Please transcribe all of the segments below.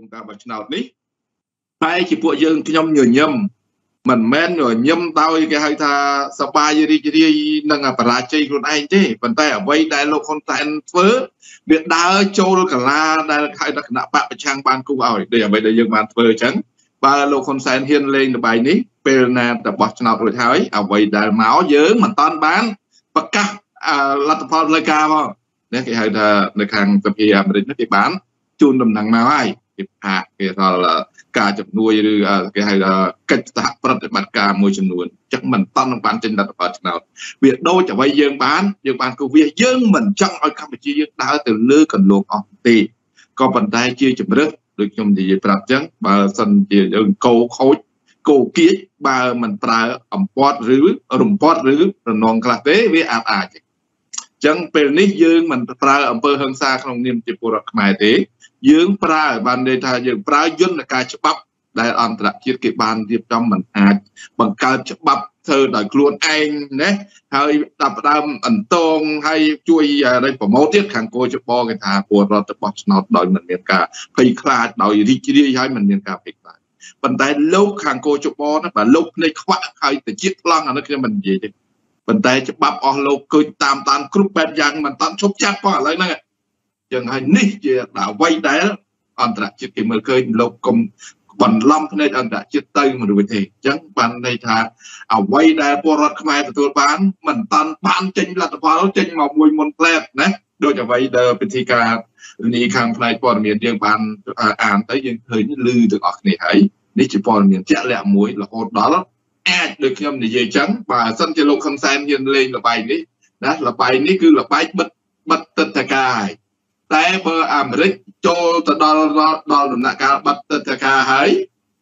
ក្នុងការបោះឆ្នោតនេះតែជាពួកយើងខ្ញុំញញឹមមិនមែនញឹមដោយគេហៅថាសបាយរីករាយនឹងបរាជ័យខ្លួនឯងទេប៉ុន្តែអ្វីដែលលោកហ៊ុនសែនធ្វើវាដើរចូលកលាដែលហៅថាគណៈបកប្រឆាំងបានគូឲ្យដូចអ្វីដែលយើងបានធ្វើអញ្ចឹងបើលោកហ៊ុនសែនហ៊ានលេងល្បែងនេះពេលណាទៅបោះឆ្នោតរួចហើយអ្វីដែលមកយើងមិនតាន់បានប្រកាសលទ្ធផលផ្លូវការមកនេះគេហៅថានៅខាងសភាអាមេរិកនេះគេបានជូនដំណឹងមកហើយ គេផាកគេថាការជំនួយឬគេហៅថាកិច្ចសហប្រតិបត្តិការមួយចំនួនចឹងមិនតាន់នឹងបានចេញលទ្ធផលឆ្នោតវាដូចអ្វីយើងបានយើងបានគូវាយើងមិនចង់ឲ្យកម្ពុជាយើងដើរទៅលើកន្លងអស់ទេក៏ប៉ុន្តែជាជំរឹះដូចខ្ញុំនិយាយប្រាប់ចឹងបើសិនជាយើងកោខូចគោគៀចបើមិនប្រើអំពាត់ឬរំពាត់ឬរនងខ្លះទេវាអាចអាចចឹងពេលនេះយើងមិនប្រើអំពើហិង្សាក្នុងនាមជាពលរដ្ឋខ្មែរទេ យើងប្រើបានន័យថាយើងប្រើយន្តការច្បាប់ដែលអន្តរជាតិគេបានរៀបចំមិនអាចបង្កើតច្បាប់ធ្វើដោយខ្លួនឯងណាហើយដល់ផ្ដើមអន្តងហើយជួយឲ្យប្រម៉ូទទៀតខាងគោចបគេថាពលរដ្ឋរបស់ឆ្នោតដោយមិនមានការភ័យខ្លាចដោយរីករាយហើយមិនមានការភ័យខ្លាចប៉ុន្តែលោកខាងគោចបណាបើលោកភ្នែកខ្វាក់ហើយទៅជាតិប្លង់អានេះខ្ញុំមិននិយាយទេប៉ុន្តែច្បាប់អស់លោកគឺតាមតាមគ្រប់បែបយ៉ាងមិនតាន់ឈប់ចាប់ផងឥឡូវហ្នឹង ចឹងហើយនេះជាអ្វីដែលអន្តរជាតិគេមើលឃើញលោកកុំបន្លំភ្នែកអន្តរជាតិទៅមិនរួចទេអញ្ចឹងបានន័យថាអ្វីដែលពលរដ្ឋខ្មែរទទួលបាន មិនតាន់បានចេញលទ្ធផលចេញមកមួយមុនផ្លែតណាដូចអ្វីដែលពិធីការនេះខាងផ្នែកព័ត៌មានយើងបានអានទៅយើងឃើញលឺទាំងអស់គ្នាហើយនេះជាព័ត៌មានជាក់លាក់មួយរហូតដល់អាចដូចខ្ញុំនិយាយចឹងបើសិនជាលោកខុនសែនហ៊ានលេងលបែងនេះណាលបែងនេះគឺលបែងបិទបិទទឹកតកាហើយ តែបើអាមេរិកចូលទៅដល់ដល់ដំណាក់កាលបាត់ទឹកតការហើយ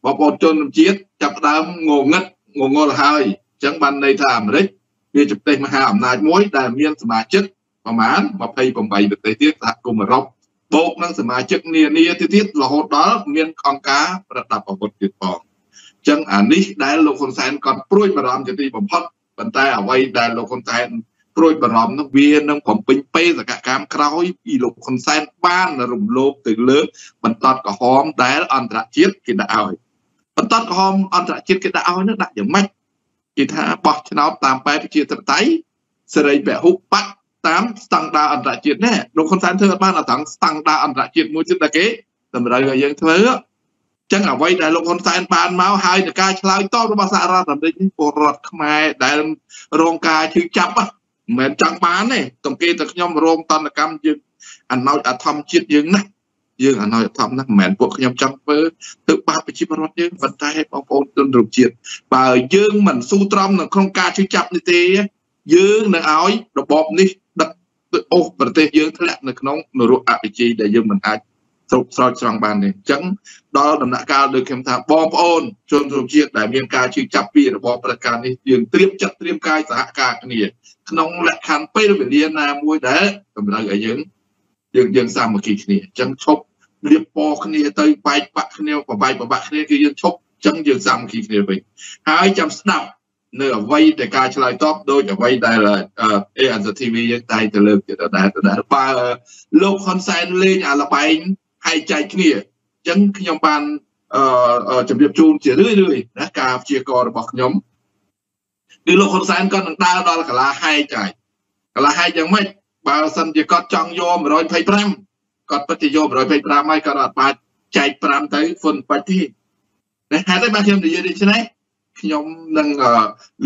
បងប្អូនជនជាតិចាប់ផ្ដើមងងឹតងងល់ហើយអញ្ចឹងបានន័យថាអាមេរិកវាជាប្រទេសមហាអំណាចមួយដែលមានសមាជិកប្រមាណ28ប្រទេសទៀតសហគមន៍អឺរ៉ុបបូកនឹងសមាជិកនានាទៀតទៀតរហូតដល់មានអង្គការប្រដាប់អាវុធទៀតផងអញ្ចឹងអានេះដែលលោកហ៊ុនសែនគាត់ព្រួយបារម្ភជាទីបំផុតប៉ុន្តែអ្វីដែលលោកហ៊ុនសែន ព្រួយបារម្ភនោះវានឹងបំពេញពេសកកម្មក្រោយពីលោកហ៊ុនសែនបានរំលោភទៅលើបន្តក្រហមដែលអន្តរជាតិគេដាក់ឲ្យបន្តក្រហមអន្តរជាតិគេដាក់ឲ្យនោះដាក់យ៉ាងម៉េចគេថាបោះឆ្នោតតាមបែបប្រជាធិបតេយ្យសេរីពហុបកតាមស្តង់ដារអន្តរជាតិណាលោកហ៊ុនសែនធ្វើអត់បានដល់ស្តង់ដារអន្តរជាតិមួយទៀតតែគេតម្រូវឲ្យយើងធ្វើចឹងអ្វីដែលលោកហ៊ុនសែនបានមកហើយនឹងការឆ្លើយតបរបស់សហរដ្ឋអាមេរិកនេះពលរដ្ឋខ្មែរដែលរងការជឿចាប់មិន មែនចង់បានទេទំគេតែខ្ញុំរងតនកម្មយើងអណោចអធម្មជាតិយើងណាយើងអណោចអធម្មណាស់មិនមែនពួកខ្ញុំចង់ធ្វើទៅបាបប្រជាពលរដ្ឋយើងប៉ុន្តែបងប្អូនជនរួមជាតិបើយើងមិនស៊ូទ្រាំនៅក្នុងការជួយចាប់នេះទេយើងនឹងឲ្យរបបនេះដឹកអូសប្រទេសយើងធ្លាក់នៅក្នុងនរកអភិជាដែលយើងមិនអាចស្រុកស្រោចស្រង់បានទេអញ្ចឹងដល់ដំណាក់កាលដូចខ្ញុំថាបងប្អូនជនរួមជាតិដែលមានការជឿចាប់ពីរបបប្រការនេះយើងត្រៀមចិត្តត្រៀមកាយសហការគ្នា ក្នុងលក្ខខណ្ឌពេលវេលាណាមួយដែលតម្រូវឲ្យយើងយើងយើងសាមគ្គីគ្នាអញ្ចឹងឈប់លៀបពណ៌គ្នាទៅបែកបាក់គ្នាបបែកបបាក់គ្នាគឺយើងឈប់អញ្ចឹងយើងសាមគ្គីគ្នាវិញហើយចាំស្ដាប់នៅអ្វីដែលការឆ្លើយតបដូចអ្វីដែលអេអានសធីវីយើងតែទៅលើកទៀតដែរដែរបើលោកហ៊ុនសែនលេងអាលបែងហើយចែកគ្នាអញ្ចឹងខ្ញុំបានអឺជម្រាបជូនជារឿយរឿយណាការព្យាកររបស់ខ្ញុំ គឺលោកហ៊ុនសែនគាត់នឹងដើរដល់កលាហែកហើយកលាហែកយ៉ាងម៉េចបើសិនជាគាត់ចង់យក125គាត់ពិតជាយក125ហើយគាត់អត់បាច់ចែក5ទៅហ្វុនបាច់ទេតែហេតុអីបានខ្ញុំនិយាយដូច្នេះខ្ញុំនឹង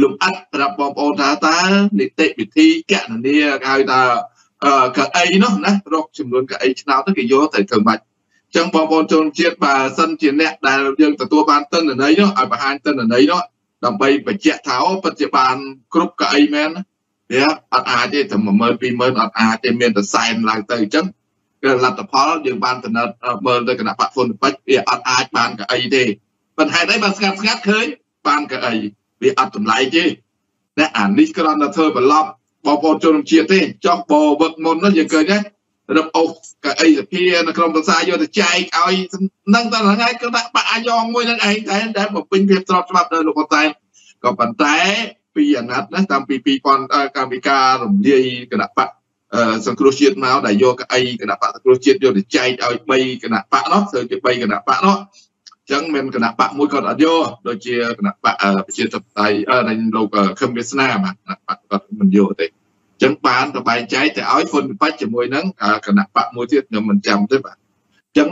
លំអិតប្រាប់បងប្អូនថាតើនីតិវិធីកណនីគេហៅថាកៅអីនោះណារកចំនួនកៅអីឆ្នោតទៅគេយកទៅធ្វើម៉េចចឹងបងប្អូនជនជាតិបើសិនជាអ្នកដែលយើងទទួលបានទិន្នន័យនោះឲ្យបង្ហាញទិន្នន័យនោះ ដើម្បីបញ្ជាក់ថាអូពិតជាបានគ្រប់កៅអីមែនវាអត់អាចទេតែ10000 20000អត់អាចទេមានតែសែនឡើងទៅអញ្ចឹងគឺលទ្ធផលយើងបានកំណត់មើលទៅគណៈបព្វុនបច្ចវាអត់អាចបានកៅអីទេប៉ុន្តែហេតុអីបើស្ងាត់ស្ងាត់ឃើញបានកៅអីវាអត់តម្លៃទេតែអានេះគ្រាន់តែធ្វើបន្លប់បងប្អូនជនជាតិទេចោះបវឹកមុននោះយើងឃើញទេ រឹបអូសកៅអីសភានៅក្នុងភាសាយកទៅចែកឲ្យនឹងតែថ្ងៃគឺដាក់បាក់អាយ៉ងមួយនឹងឯងតែដែលបំពេញភាពស្របច្បាប់ដោយលោកហ៊ុនសែនក៏ប៉ុន្តែពីអាណត្តិណាតាំងពី2000កម្មវិការរំលាយគណៈបកសង្គ្រោះជាតិមកដែលយកកៅអីគណៈបកសង្គ្រោះជាតិយកទៅចែកឲ្យ3គណៈបកនោះធ្វើជា3គណៈបកនោះចឹងមានគណៈបកមួយគាត់អត់យកដូចជាគណៈបកប្រជាធិបតេយ្យនៃលោកខឹមវាសនាបាទគណៈបកគាត់មិនយកទេ ចឹងបានទៅបែងចែកទៅឲ្យហ៊ុនពិបាច់ជាមួយនឹងគណៈបកមួយទៀតខ្ញុំមិនចាំទេបាទចឹង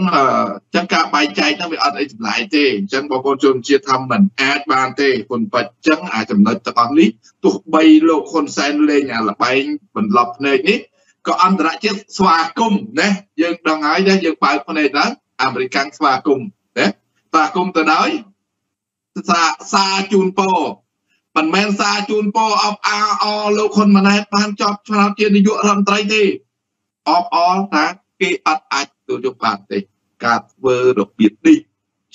ចឹងការបែងចែកហ្នឹងវាអត់អីចម្លែកទេអញ្ចឹងបងប្អូនជនជាតិថាមិនអាចបានទេហ៊ុនបាច់ចឹងអាចចំណុចទាំងអស់នេះទោះបីលោកហ៊ុនសែនលេងអាលបែងបន្លប់ភ្នែកនេះក៏អន្តរជាតិស្វាគមន៍ណាយើងដឹងហើយណាយើងបើកភ្នែកដល់អាមេរិកស្វាគមន៍ណាស្វាគមន៍ទៅដោយសាសាជូនពោ មិនមែនសារជូនពរអបអអលោកហ៊ុនម៉ាណែតបានចប់ឆ្នោតជានាយករដ្ឋមន្ត្រីទេអបអថាគេអត់អាចទទួលយកបានទេការធ្វើរបៀបនេះ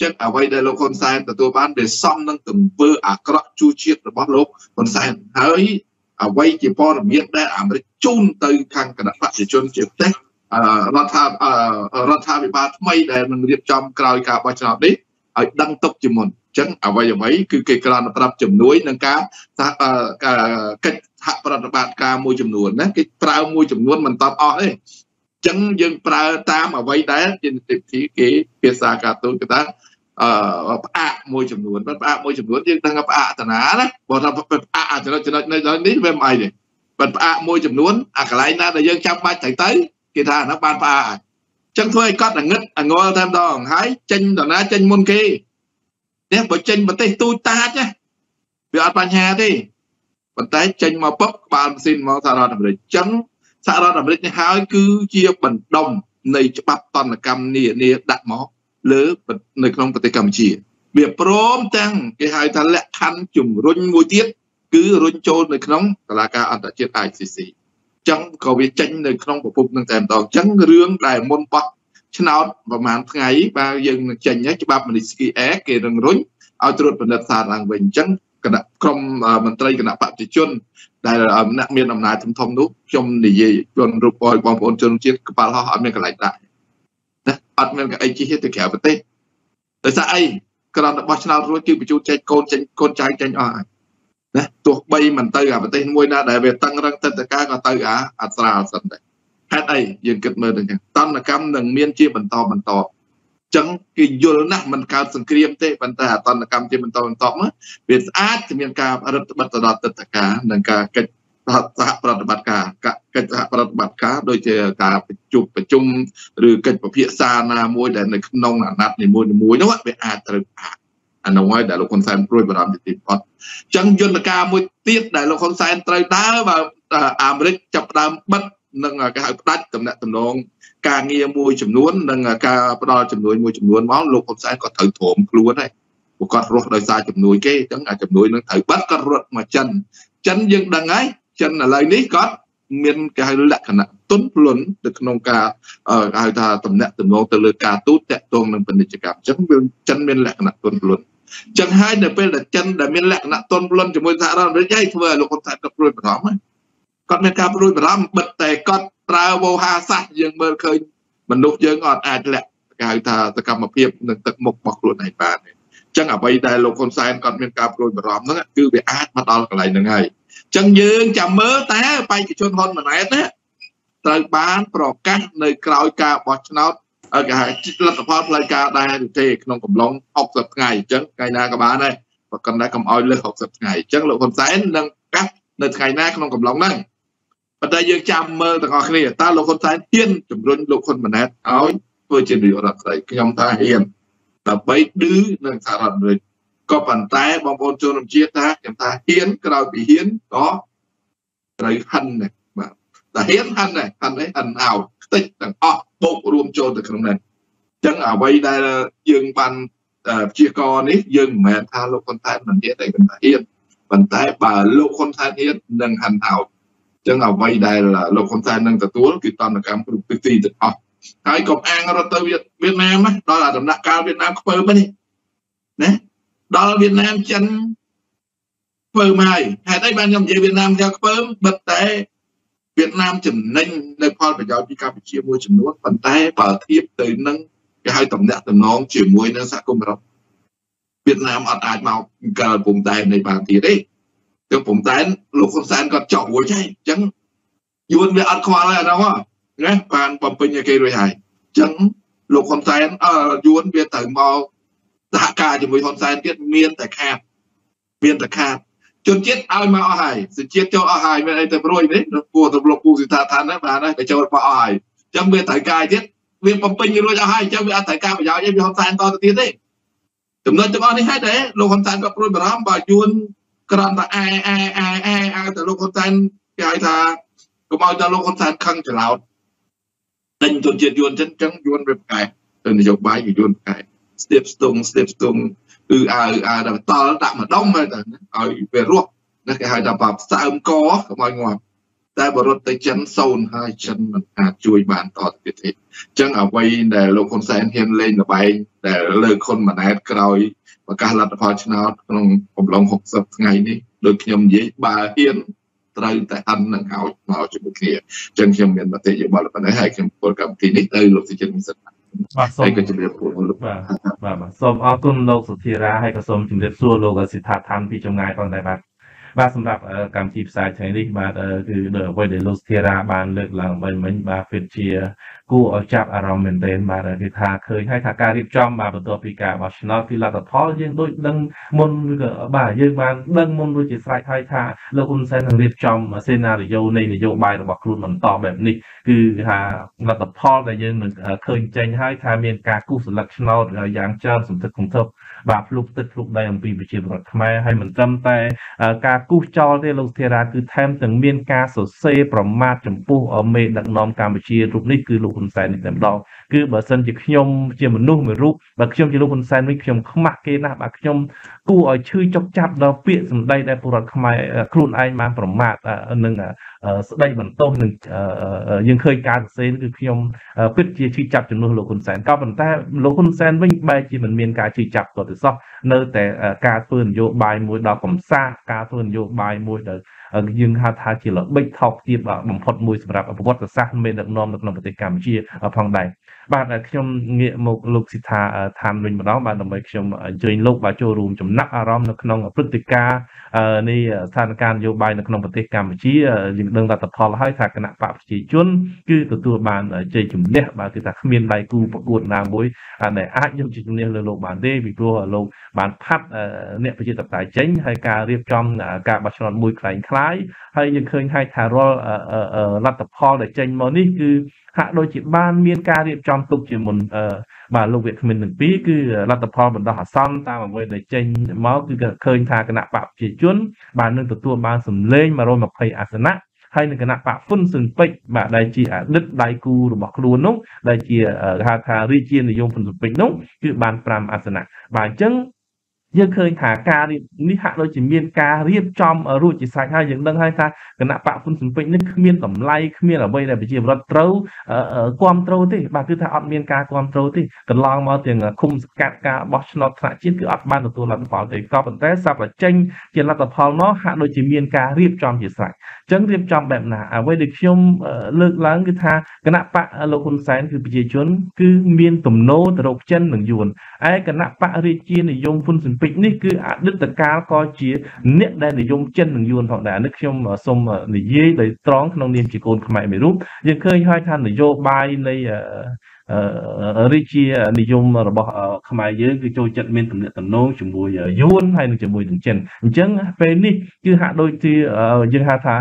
ចឹងអ្វីដែលលោកហ៊ុនសែនទទួលបានវាសមនឹងទង្វើអាក្រក់ជួជាតិរបស់លោកហ៊ុនសែនហើយអ្វីជាព័ត៌មានដែលអាមេរិកជូនទៅខាងគណៈបព្វជិជនជាប្រទេសរដ្ឋារដ្ឋាភិបាលថ្មីដែលនឹងរៀបចំក្រោយការបោះឆ្នោតនេះឲ្យដឹងទុកជាមុន ចឹងអ្វីអ្វីគឺគេក្រានប្រាប់ជំនួយនឹងការកិច្ចសហប្រតិបត្តិការមួយចំនួនណាគេប្រើមួយចំនួនមិនតបអស់ទេចឹងយើងប្រើតាមអ្វីដែលជានីតិវិធីគេភាសាការទូតគេថាអឺផ្អាកមួយចំនួនផ្អាកមួយចំនួនយើងដឹងថាផ្អាកតាណាណាបើថាផ្អាកចំណុចចំណុចនៅនេះវាមិនអីទេបើផ្អាកមួយចំនួនអាកន្លែងណាដែលយើងចាំបាច់ត្រូវទៅគេថាហ្នឹងបានផ្អាកចឹងធ្វើឲ្យកត់ងឹតអងល់តែម្ដងហើយចេញតាណាចេញមុនគេ នេះបើចេញប្រទេសទូចតាចណាវាអត់បញ្ហាទេប៉ុន្តែចេញមកពុកក្បាលម៉ាស៊ីនមកសហរដ្ឋអាមេរិកចឹងសហរដ្ឋអាមេរិកនេះហើយគឺជាបណ្ដុំនៃច្បាប់តនកម្មនានាដាក់មកលើនៅក្នុងប្រទេសកម្ពុជា វាព្រមទាំងគេហៅថាលក្ខខណ្ឌជំរុញមួយទៀតគឺរុញចូលនៅក្នុងតឡាការអន្តរជាតិ ICC ចឹងក៏វាចេញនៅក្នុងប្រភពនឹងតែម្ដងចឹងរឿងដែលមុនបោះ ឆ្នោតប្រហែលថ្ងៃបើយើងនឹងចេញហើយច្បាប់មនីស្គីអែគេរឹងរុញឲ្យត្រួតពិនិត្យសារឡើងវិញអញ្ចឹងគណៈក្រុមមន្ត្រីគណៈបព្វជិជន ដែលអ្នកមានអំណាចធំធំនោះខ្ញុំនិយាយជន់រូបឲ្យបងប្អូនជនជាតិកប៉ាល់ហោះអត់មានកន្លែងដាក់ណាអត់មានកអីជិះទៅក្រៅប្រទេសដោយសារអីក្រំរបស់ឆ្នោតរួចគឺបញ្ជូនចេញកូនចេញកូនចៅចេញអស់ហើយណាទោះបីមិនទៅអាប្រទេសមួយណាដែលវាតឹងរឹងទឹកតកាក៏ទៅអាអត្រាសិនដែរ ហេតុអីយើងគិតមើលទៅចឹងតនកម្មនឹងមានជាបន្តបន្តចឹងគេយល់ណាស់មិនកើតសង្គ្រាមទេប៉ុន្តែអតនកម្មជាបន្តបន្តមកវាស្អាតจะមានការរដ្ឋបတ်ទៅដល់ទឹកតការនិងការកិច្ចសហប្រតិបត្តិការកិច្ចសហប្រតិបត្តិការដូចជាការប្រជុំប្រជុំឬកិច្ចពិភាក្សាណាមួយដែលនៅក្នុងអាណត្តិនីមួយៗនោះវាអាចត្រូវអាអានោះហើយដែលលោកហ៊ុនសែនព្រួយបារម្ភទីទីបំផុតអញ្ចឹងយន្តការមួយទៀតដែលលោកហ៊ុនសែនត្រូវដើរបើអាមេរិកចាប់ផ្ដើមបិទ និងគេហៅផ្ដាច់តំណែងតំណងការងារមួយចំនួននិងការផ្ដល់ជំនួយមួយចំនួនមកលោកហ៊ុនសែនក៏ត្រូវទ្រាំខ្លួនដែរពួកគាត់រស់ដោយសារជំនួយគេអញ្ចឹងអាជំនួយនឹងត្រូវបាត់គាត់រត់មកចិនចិនយើងដឹងហើយចិនឥឡូវនេះគាត់មានគេហៅលក្ខណៈទុនភ្លុននៅក្នុងការគេហៅថាតំណែងតំណងទៅលើការទូតតាក់ទងនឹងពាណិជ្ជកម្មអញ្ចឹងវាចិនមានលក្ខណៈទុនភ្លុនចឹងហើយនៅពេលដែលចិនដែលមានលក្ខណៈទុនភ្លុនជាមួយសហរដ្ឋអាមេរិកហើយធ្វើឲ្យលោកហ៊ុនសែនគាត់ព្រួយបារម្ភ គាត់មានការព្រួយបារម្ភបិទតែគាត់ប្រើវោហាសាស្ត្រយើងមើលឃើញមនុស្សយើងអត់អាចលាក់គេហៅថាសកម្មភាពនឹងទឹកមុខរបស់ខ្លួនឯងបានទេអញ្ចឹងអ្វីដែលលោកហ៊ុនសែនគាត់មានការព្រួយបារម្ភហ្នឹងគឺវាអាចមកដល់កន្លែងហ្នឹងហើយអញ្ចឹងយើងចាំមើលតើបេក្ខជនហ៊ុនម៉ាណែតណាត្រូវបានប្រកាសនៅក្រោយការបោះឆ្នោតគេហៅលទ្ធផលផ្លូវការដែរឬទេក្នុងកំឡុង60ថ្ងៃអញ្ចឹងថ្ងៃណាក៏បានដែរបើកណ្ដាកុំឲ្យលើស60ថ្ងៃអញ្ចឹងលោកហ៊ុនសែននឹងប្រកាសនៅថ្ងៃណាក្នុងកំឡុងហ្នឹង ប៉ុន្តែយើងចាំមើលទាំងអស់គ្នាតើលោកហ៊ុនសែនហ៊ានជំរុញលោកហ៊ុនម៉ាណែតឲ្យធ្វើជានាយករដ្ឋមន្ត្រីខ្ញុំថាហ៊ានដើម្បីឌឺនឹងសហរដ្ឋអាមេរិកក៏ប៉ុន្តែបងប្អូនជនរួមជាតិថាខ្ញុំថាហ៊ានក្រោយពីហ៊ានក៏ត្រូវហិនដែរបាទតែហ៊ានហិនដែរហិននេះហិនឲ្យខ្ទេចទាំងអស់បូករួមចូលទៅក្នុងនេះអញ្ចឹងអ្វីដែលយើងបានព្យាករនេះយើងមិនមែនថាលោកហ៊ុនសែនមិនហ៊ានតែគាត់ថាហ៊ានប៉ុន្តែបើលោកហ៊ុនសែនហ៊ាននឹងហិនឲ្យ ចឹងអ្វីដែលលោកហ៊ុនសែននឹងទទួលគឺតនកម្មគ្រប់ទិសទីទាំងអស់ហើយកុំអាងរត់ទៅវៀតណាមដល់អាដំណាក់កាលវៀតណាមខ្ពើមនេះណាដល់វៀតណាមចិនខ្ពើមហើយហេតុអីបានខ្ញុំនិយាយវៀតណាមយកខ្ពើមបិទតែវៀតណាមចំណេញនៅផលប្រយោជន៍ពីកម្ពុជាមួយចំនួនប៉ុន្តែបើធៀបទៅនឹងគេហៅតំណាក់តំណងជាមួយនឹងសហគមន៍អឺរ៉ុបវៀតណាមអត់អាចមកកាលពុំដែននៃបានទៀតទេ ចឹងព្រំដែនលោកហ៊ុនសែនគាត់ចោះរួចហើយអញ្ចឹងយួនវាអត់ខ្វល់ហើយអានោះណាបានបំពេញឲ្យគេរួចហើយអញ្ចឹងលោកហ៊ុនសែនអឺយួនវាទៅមកសហការជាមួយហ៊ុនសែនទៀតមានតែខាតមានតែខាតជនជាតិឲ្យមកអស់ហើយសជាតិចូលអស់ហើយមានអីទៅព្រួយនេះពូទៅលោកពូសិដ្ឋាឋានណាបានហើយទៅចូលបោះអស់ហើយអញ្ចឹងវាត្រូវការទៀតវាបំពេញរួចអស់ហើយអញ្ចឹងវាអត់ត្រូវការប្រយោជន៍អីវាហ៊ុនសែនតទៅទៀតទេចំណុចទាំងអស់នេះហេតុតែលោកហ៊ុនសែនក៏ព្រួយបារម្ភបើយួន ក្រាន់តែអែអែអែអែអែតែលោកហ៊ុនសែនគេហៅថាកុំឲ្យតែលោកហ៊ុនសែនខឹងច្រឡោតដេញទុនជាតិយួនចឹងចឹងយួនវាប្រកែទៅនយោបាយយួនប្រកែស្ទាបស្ទងស្ទាបស្ទងគឺអើអើដល់តល់ដាក់ម្ដុំហើយទៅឲ្យវារស់ណាគេហៅថាបាផ្សើមកកុំឲ្យងាប់តែបរត់ទៅចិនសូនហើយចិនមិនអាចជួយបានតទៅទៀតទេអញ្ចឹងអ្វីដែលលោកហ៊ុនសែនហ៊ានលេងល្បែងដែលលើកហ៊ុនម៉ាណែតក្រោយ ប្រកាសលទ្ធផលឆ្នោតក្នុងកំឡុង60ថ្ងៃនេះដូចខ្ញុំនិយាយបើហ៊ានត្រូវតែអិននឹងឲ្យមកជាមួយគ្នាអញ្ចឹងខ្ញុំមានមតិយោបល់ប៉ុណ្ណេះហើយខ្ញុំពលកម្មវិធីនេះទៅលោកសិទ្ធិមិសិទ្ធបាទសូមក៏ជម្រាបសួរលោកបាទបាទសូមអរគុណលោកសុធិរាហើយក៏សូមជម្រាបសួរលោកសិដ្ឋាឋានពីចម្ងាយផងដែរបាទ បាទសម្រាប់កម្មវិធីផ្សាយថ្ងៃនេះបាទគឺដោយអ្វីដែលលោកស្ធារាបានលើកឡើងវិញមិញបាទពិតជាគួរឲ្យចាប់អារម្មណ៍មែនទែនបាទគេថាឃើញហើយថាការរៀបចំបាទបន្ទាប់ពីការបោះឆ្នោតគឺលទ្ធផលយើងដូចដឹងមុនឬក៏បាទយើងបានដឹងមុនដូចជាស្រេចហើយថាលោកហ៊ុនសែននឹងរៀបចំសេណារីយ៉ូនៃនយោបាយរបស់ខ្លួនបន្តបែបនេះគឺថាលទ្ធផលដែលយើងនឹងឃើញចេញហើយថាមានការគូសស្លឹកឆ្នោតយ៉ាងច្រើនសន្ធឹកសន្ធាប់ បាទភ្លុកទឹកភ្លុកដីអំពីប្រជាពលរដ្ឋខ្មែរហើយមិនត្រឹមតែ ការគូសចោលទេលោកធារាគឺថែមទាំងមានការសរសេរប្រមាថចំពោះមេដឹកនាំកម្ពុជារូបនេះគឺលោកហ៊ុនសែននេះតែម្ដងគឺបើសិនជាខ្ញុំជាមនុស្សមួយរូបបើខ្ញុំជាលោកហ៊ុនសែនវិញខ្ញុំខ្មាស់គេណាស់បាទខ្ញុំគួរឲ្យឈឺចុកចាប់ដល់ពាក្យសម្ដីដែលពលរដ្ឋខ្មែរខ្លួនឯងបានប្រមាថនឹងស្ដីបន្ទោសនឹងយើងឃើញការសរសេរគឺខ្ញុំពិតជាឈឺចាប់ចំនួនលោកហ៊ុនសែនក៏ប៉ុន្តែលោកហ៊ុនសែនវិញបែរជាមិនមានការឈឺចាប់ក៏ទៅសោះនៅតែការធ្វើនយោបាយមួយដល់កំសាការធ្វើនយោបាយមួយដែលយើងហៅថាជាល្បិចថោកទាបបំផុតមួយសម្រាប់ប្រវត្តិសាស្ត្រមេដឹកនាំនៅក្នុងប្រទេសកម្ពុជាផងដែរ បាទខ្ញុំងាកមកលោកសិដ្ឋាឋានវិញម្ដងបាទដើម្បីខ្ញុំអញ្ជើញលោកបាទចូលរួមចំណាក់អារម្មណ៍នៅក្នុងព្រឹត្តិការណ៍នៃស្ថានភាពនយោបាយនៅក្នុងប្រទេសកម្ពុជាយើងដឹងលទ្ធផលហើយថាគណៈបកប្រជាជនគឺទទួលបានជ័យជំនះបាទគឺថាគ្មានដៃគូប្រកួតណាមួយដែលអាចយកជ័យជំនះលើលោកបានទេពីព្រោះលោកបានផាត់អ្នកប្រជាធិបតេយ្យចេញហើយការរៀបចំការបោះឆ្នោតមួយខ្លែងខ្លាយហើយយើងឃើញហើយថារាល់លទ្ធផលដែលចេញមកនេះគឺ ហាក់ដូចជាបានមានការរៀបចំទុកជាមុនអឺបាទលោកវាគ្មិនទាំងពីរគឺលទ្ធផលបណ្ដោះអាសន្នតាមអ្វីដែលចេញមកគឺឃើញថាគណៈបកប្រជាជន បាននឹងទទួលបានសម្លេង120អាសនៈហើយនឹងគណៈបកហ្វុនស៊ុនពេជ្របាទដែលជាអតីតដៃគូរបស់ខ្លួននោះដែលជាហៅថារាជានិយមហ្វុនស៊ុនពេជ្រនោះគឺបាន5អាសនៈបាទអញ្ចឹង យើងឃើញថាការរៀបនេះហាក់ដូចជាមានការរៀបចំរួចជាស្រេចហើយយើងដឹងហើយថាគណៈបកហ៊ុនស៊ុនពេជ្រនេះគ្មានតម្លៃគ្មានអ្វីដែលប្រជាពលរដ្ឋត្រូវគ្រប់គ្រងទេបាទគឺថាអត់មានការគ្រប់គ្រងទេកន្លងមកទាំងឃុំសង្កាត់ការបោះឆ្នោតថ្នាក់ជាតិគឺអត់បានទទួលលទ្ធផលទេក៏ប៉ុន្តែសប្តាហ៍ចេញជាលទ្ធផលមកហាក់ដូចជាមានការរៀបចំជាស្រេចអញ្ចឹងរៀបចំបែបណាអ្វីដែលខ្ញុំលើកឡើងគឺថាគណៈបកលោកហ៊ុនសែនគឺប្រជាជន គឺមានទំនោរទៅរកចិននិងយួនឯគណៈបករាជានិយមហ៊ុនស៊ុនពេជ្រនេះគឺអតីតកាលក៏ជាអ្នកដែលនិយមចិននិងយួនផងដែរនេះខ្ញុំសូមនិយាយដោយត្រង់ក្នុងនាមជាកូនខ្មែរមួយរូបយើងឃើញហើយថានយោបាយនៃរាជានិយមរបស់ខ្មែរយើងគឺចូលចិត្តមានទំនាក់ទំនងជាមួយយួនហើយនិងជាមួយនឹងចិនអញ្ចឹងពេលនេះគឺហាក់ដូចជាយើងហៅថា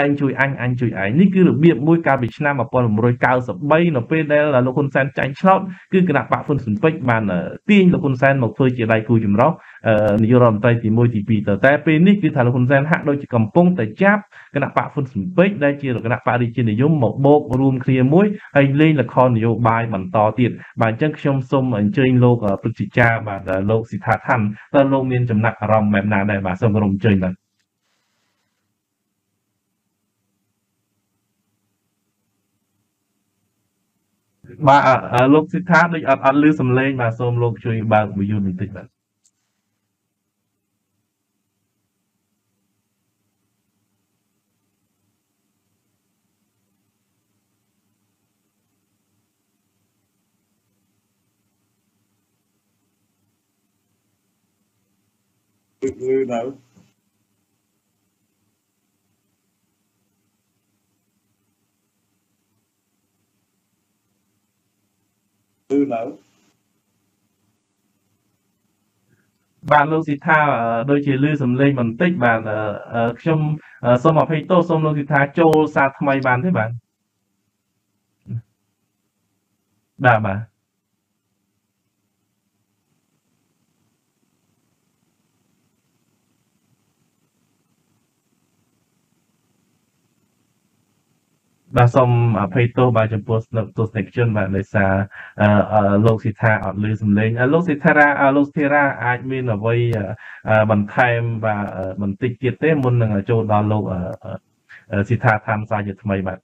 ឯងជួយអញអញជួយឯងនេះគឺរបៀបមួយកាលពីឆ្នាំ1993នៅពេលដែលលោកហ៊ុនសែនចាញ់ឆ្នោតគឺគណៈបកហ៊ុនស៊ុនពេជ្របានទាញលោកហ៊ុនសែនមកធ្វើជាដៃគូចម្រុះនាយករដ្ឋមន្ត្រីទី1ទី2ទៅតែពេលនេះគឺថាលោកហ៊ុនសែនហាក់ដូចជាកំពុងតែចាប់គណៈបកហ៊ុនស៊ុនពេជ្រដែលជាគណៈបករាជានិយមមកបូករួមគ្នាមួយហើយលេងល្ខននយោបាយបន្តទៀតបាទអញ្ចឹងខ្ញុំសូមអញ្ជើញលោកព្រឹទ្ធាចារ្យបាទលោកសិដ្ឋាឋានតើលោកមានចំណាក់អារម្មណ៍បែបណាដែរបាទសូមក្រុមអញ្ជើញបាទ បាទលោកសិដ្ឋាដូចអត់អត់លឺសំឡេងបាទសូមលោកជួយបើកវីយូបន្តិចបាទឬនៅ មកបាទលោកសិដ្ឋាដូចជាលឺសំឡេងបន្តិចបាទខ្ញុំសូមអភ័យទោសសូមលោកសិដ្ឋាចូលសារថ្មីបានទេបាទបាទបាទ បាទសូមអភ័យទោសបាទចំពោះទស្សនិកជនបាទដោយសារលោកសិដ្ឋាអត់ឮសំឡេងលោកសិដ្ឋាលោកសិដ្ឋាអាចមានអ្វីបន្ថែមបាទបន្តិចទៀតទេមុននឹងចូលដល់លោកសិដ្ឋាឋានសាជាថ្មីបាទ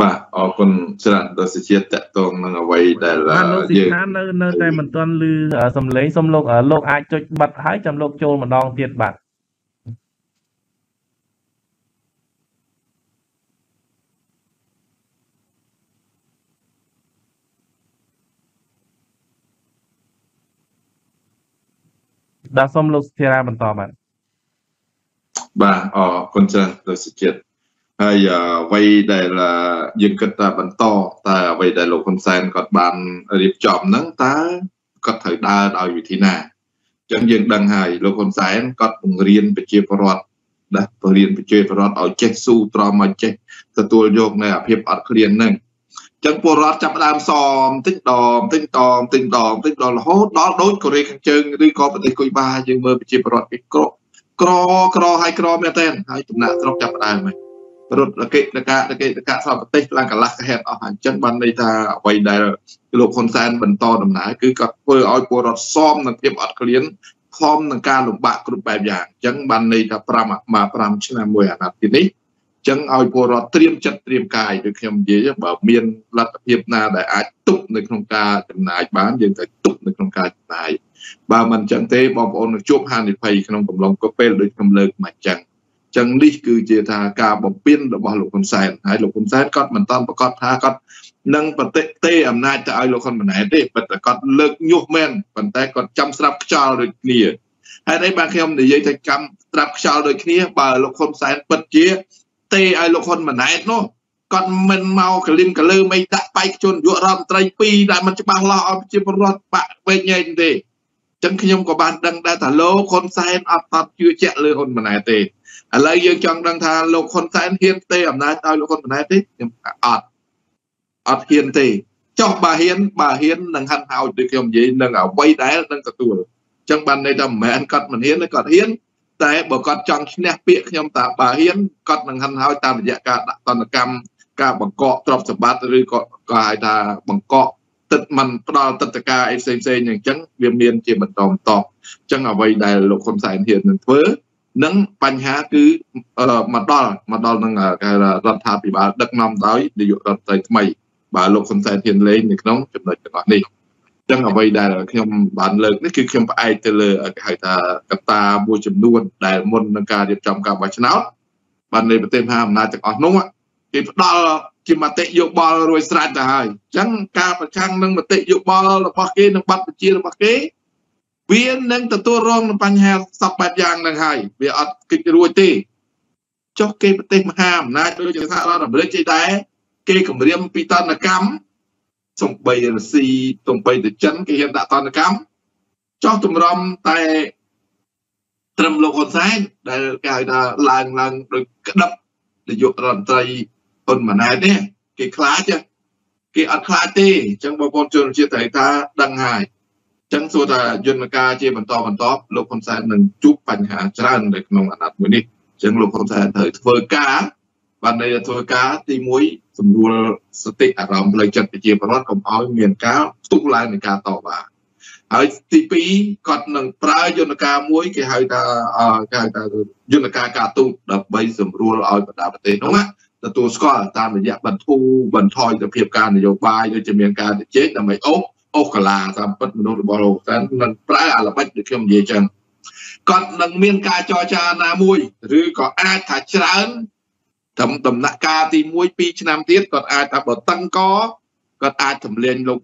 បាទអរគុណច្រើនដល់សេចក្ដីតកតងនឹងអ្វីដែលលោកសិដ្ឋានៅនៅតែមិនទាន់ឮសំឡេងសូមលោកលោកអាចចុចបិទហើយចាំលោកចូលម្ដងទៀតបាទ បាទសូមលោកស្ធារាបន្តបាទបាទអរគុណច្រើនលោកសុជាតិហើយអ្វីដែលយើងគិតថាបន្តតើអ្វីដែលលោកហ៊ុនសែនគាត់បានរៀបចំហ្នឹងតើគាត់ត្រូវដើរដោយវិធីណាអញ្ចឹងយើងដឹងហើយលោកហ៊ុនសែនគាត់បង្រៀនប្រជាពលរដ្ឋដែលបង្រៀនប្រជាពលរដ្ឋឲ្យចេះស៊ូទ្រាំឲ្យចេះទទួលយកនៅអាភាពអត់ឃ្លានហ្នឹង ចឹងពលរដ្ឋចាប់ដើមសមទិញដមទិញដមទិញដមទិញដមរហូតដល់ដូចកូរ៉េខាងជើងឬក៏ប្រទេសគុយបាយើងមើលប្រជាពលរដ្ឋគេក្រក្រក្រហើយក្រមែនតើហើយចំណាក់ស្រុកចាប់ដើមហើយរត់រកេតការកេតកាសពប្រទេសឡើងកន្លះកហេតុអស់អញ្ចឹងបានន័យថាអ្វីដែលលោកហ៊ុនសែនបន្តដំណើរគឺគាត់ធ្វើឲ្យពលរដ្ឋសមនឹងភាពអត់ឃ្លានខំនឹងការលំបាកគ្រប់បែបយ៉ាងអញ្ចឹងបានន័យថា5មក5ឆ្នាំមួយអាណត្តិនេះ ចឹងឲ្យពលរដ្ឋត្រៀមចិត្តត្រៀមកាយដូចខ្ញុំនិយាយបើមានលទ្ធភាពណាដែលអាចទប់នៅក្នុងការចំណាយបានយើងត្រូវទប់នៅក្នុងការចំណាយបើមិនចឹងទេបងប្អូននឹងជួបហានិភ័យក្នុងកំឡុងក៏ពេលដូចខ្ញុំលើកមកចឹងចឹងនេះគឺជាថាការបំពេញរបស់លោកហ៊ុនសែនហើយលោកហ៊ុនសែនគាត់មិនតាន់ប្រកាសថាគាត់នឹងប្រតិទេអំណាចទៅឲ្យលោកហ៊ុនម៉ាណែតទេប៉ុន្តែគាត់លើកញុះមែនប៉ុន្តែគាត់ចាំស្រាប់ខ្យល់ដូចគ្នាហើយនេះបាទខ្ញុំនិយាយថាចាំស្រាប់ខ្យល់ដូចគ្នាបើលោកហ៊ុនសែនពិតជា ទេឲ្យលោកហ៊ុនម៉ាណែតនោះគាត់មិនមកកលឹមកលើមិនដាក់បេក្ខជនយុរដ្ឋមន្ត្រី2ដែលមិនច្បាស់លាស់ឲ្យប្រជាពលរដ្ឋបាក់វែងញែងទេចឹងខ្ញុំក៏បានដឹងដែរថាលោកហ៊ុនសែនអត់តបជឿជាក់លើហ៊ុនម៉ាណែតទេឥឡូវយើងចង់ដឹងថាលោកហ៊ុនសែនហ៊ានទេអំណាចឲ្យលោកហ៊ុនម៉ាណែតទេខ្ញុំអត់អត់ហ៊ានទេចុះបើហ៊ានបើហ៊ាននឹងហាន់ហោចដូចខ្ញុំនិយាយនឹងអ្វីដែលនឹងទទួលចឹងបានន័យថាមិនមែនគាត់មិនហ៊ានទេគាត់ហ៊ាន តែបើគាត់ចង់ឈ្នះពាក្យខ្ញុំតាបើហ៊ានគាត់នឹងហិនហើយតាមរយៈការដាក់តនកម្មការបង្កកទ្រព្យសម្បត្តិឬក៏ក៏ហៅថាបង្កកទឹកมันផ្ដល់ទឹកតការអីផ្សេងផ្សេងយ៉ាងចឹងវាមានជាបន្តបន្តអញ្ចឹងអ្វីដែលលោកហ៊ុនសែនហ៊ាននឹងធ្វើនឹងបញ្ហាគឺមកដល់មកដល់នឹងរដ្ឋាភិបាលដឹកនាំដោយនាយករដ្ឋមន្ត្រីថ្មីបើលោកហ៊ុនសែនហ៊ានលេងនៅក្នុងចំណុចទាំងអស់នេះ ចឹងអ្វីដែលខ្ញុំបានលើកនេះគឺខ្ញុំផ្អែកទៅលើគេហៅថាកត្តាមួយចំនួនដែលមុននឹងការរៀបចំការបោះឆ្នោតបាននៃប្រទេសមហាអំណាចទាំងអស់នោះគេផ្ដល់ជាមតិយោបល់រួចស្រេចទៅហើយអញ្ចឹងការប្រឆាំងនឹងមតិយោបល់របស់គេនឹងបាត់បញ្ជារបស់គេវានឹងទទួលរងនឹងបញ្ហាសពបែបយ៉ាងនឹងហើយវាអត់គិតរួចទេចុះគេប្រទេសមហាអំណាចដូចជាសហរដ្ឋអាមេរិកជ័យដែរគេគម្រាមពីតនកម្ម សំបីរុស្ស៊ីសំបីទៅចិនគេហ៊ានដាក់តនកម្មចោះទម្រាំតែត្រឹមលោកហ៊ុនសែនដែលគេហៅថាឡើងឡើងដោយក្តឹបនាយករដ្ឋមន្ត្រីហ៊ុនម៉ាណែតនេះគេខ្លាចគេអត់ខ្លាចទេអញ្ចឹងបងប្អូនជនជាតិត្រូវថាដឹងហើយអញ្ចឹងសួរថាយន្តការជាបន្តបន្តលោកហ៊ុនសែននឹងជួបបញ្ហាច្រើននៅក្នុងអាណត្តិមួយនេះអញ្ចឹងលោកហ៊ុនសែនត្រូវធ្វើការ បានន័យថាធ្វើការទី1សម្រួលសតិអារម្មណ៍ផ្លូវចិត្តប្រជាពលរដ្ឋកុំឲ្យមានការផ្ទុះឡើងនៃការតបបានហើយទី2គាត់នឹងប្រើយន្តការមួយគេហៅថាគេហៅថាយន្តការការទូតដើម្បីសម្រួលឲ្យបណ្ដាប្រទេសនោះទទួលស្គាល់តាមរយៈបន្ធូរបន្ថយទៅភាពការនយោបាយដូចជាមានការជជែកដើម្បីអូសអូសកាឡាតាមពិតមនុស្សរបស់លោកតែនឹងប្រើអាល្បិចដូចខ្ញុំនិយាយចឹងគាត់នឹងមានការចរចាណាមួយ ឬក៏អាចថាច្រើន ត្រឹមដំណាក់កាលទី1 2ឆ្នាំទៀតគាត់អាចថាបើតឹងកគាត់អាចទម្លាញលោក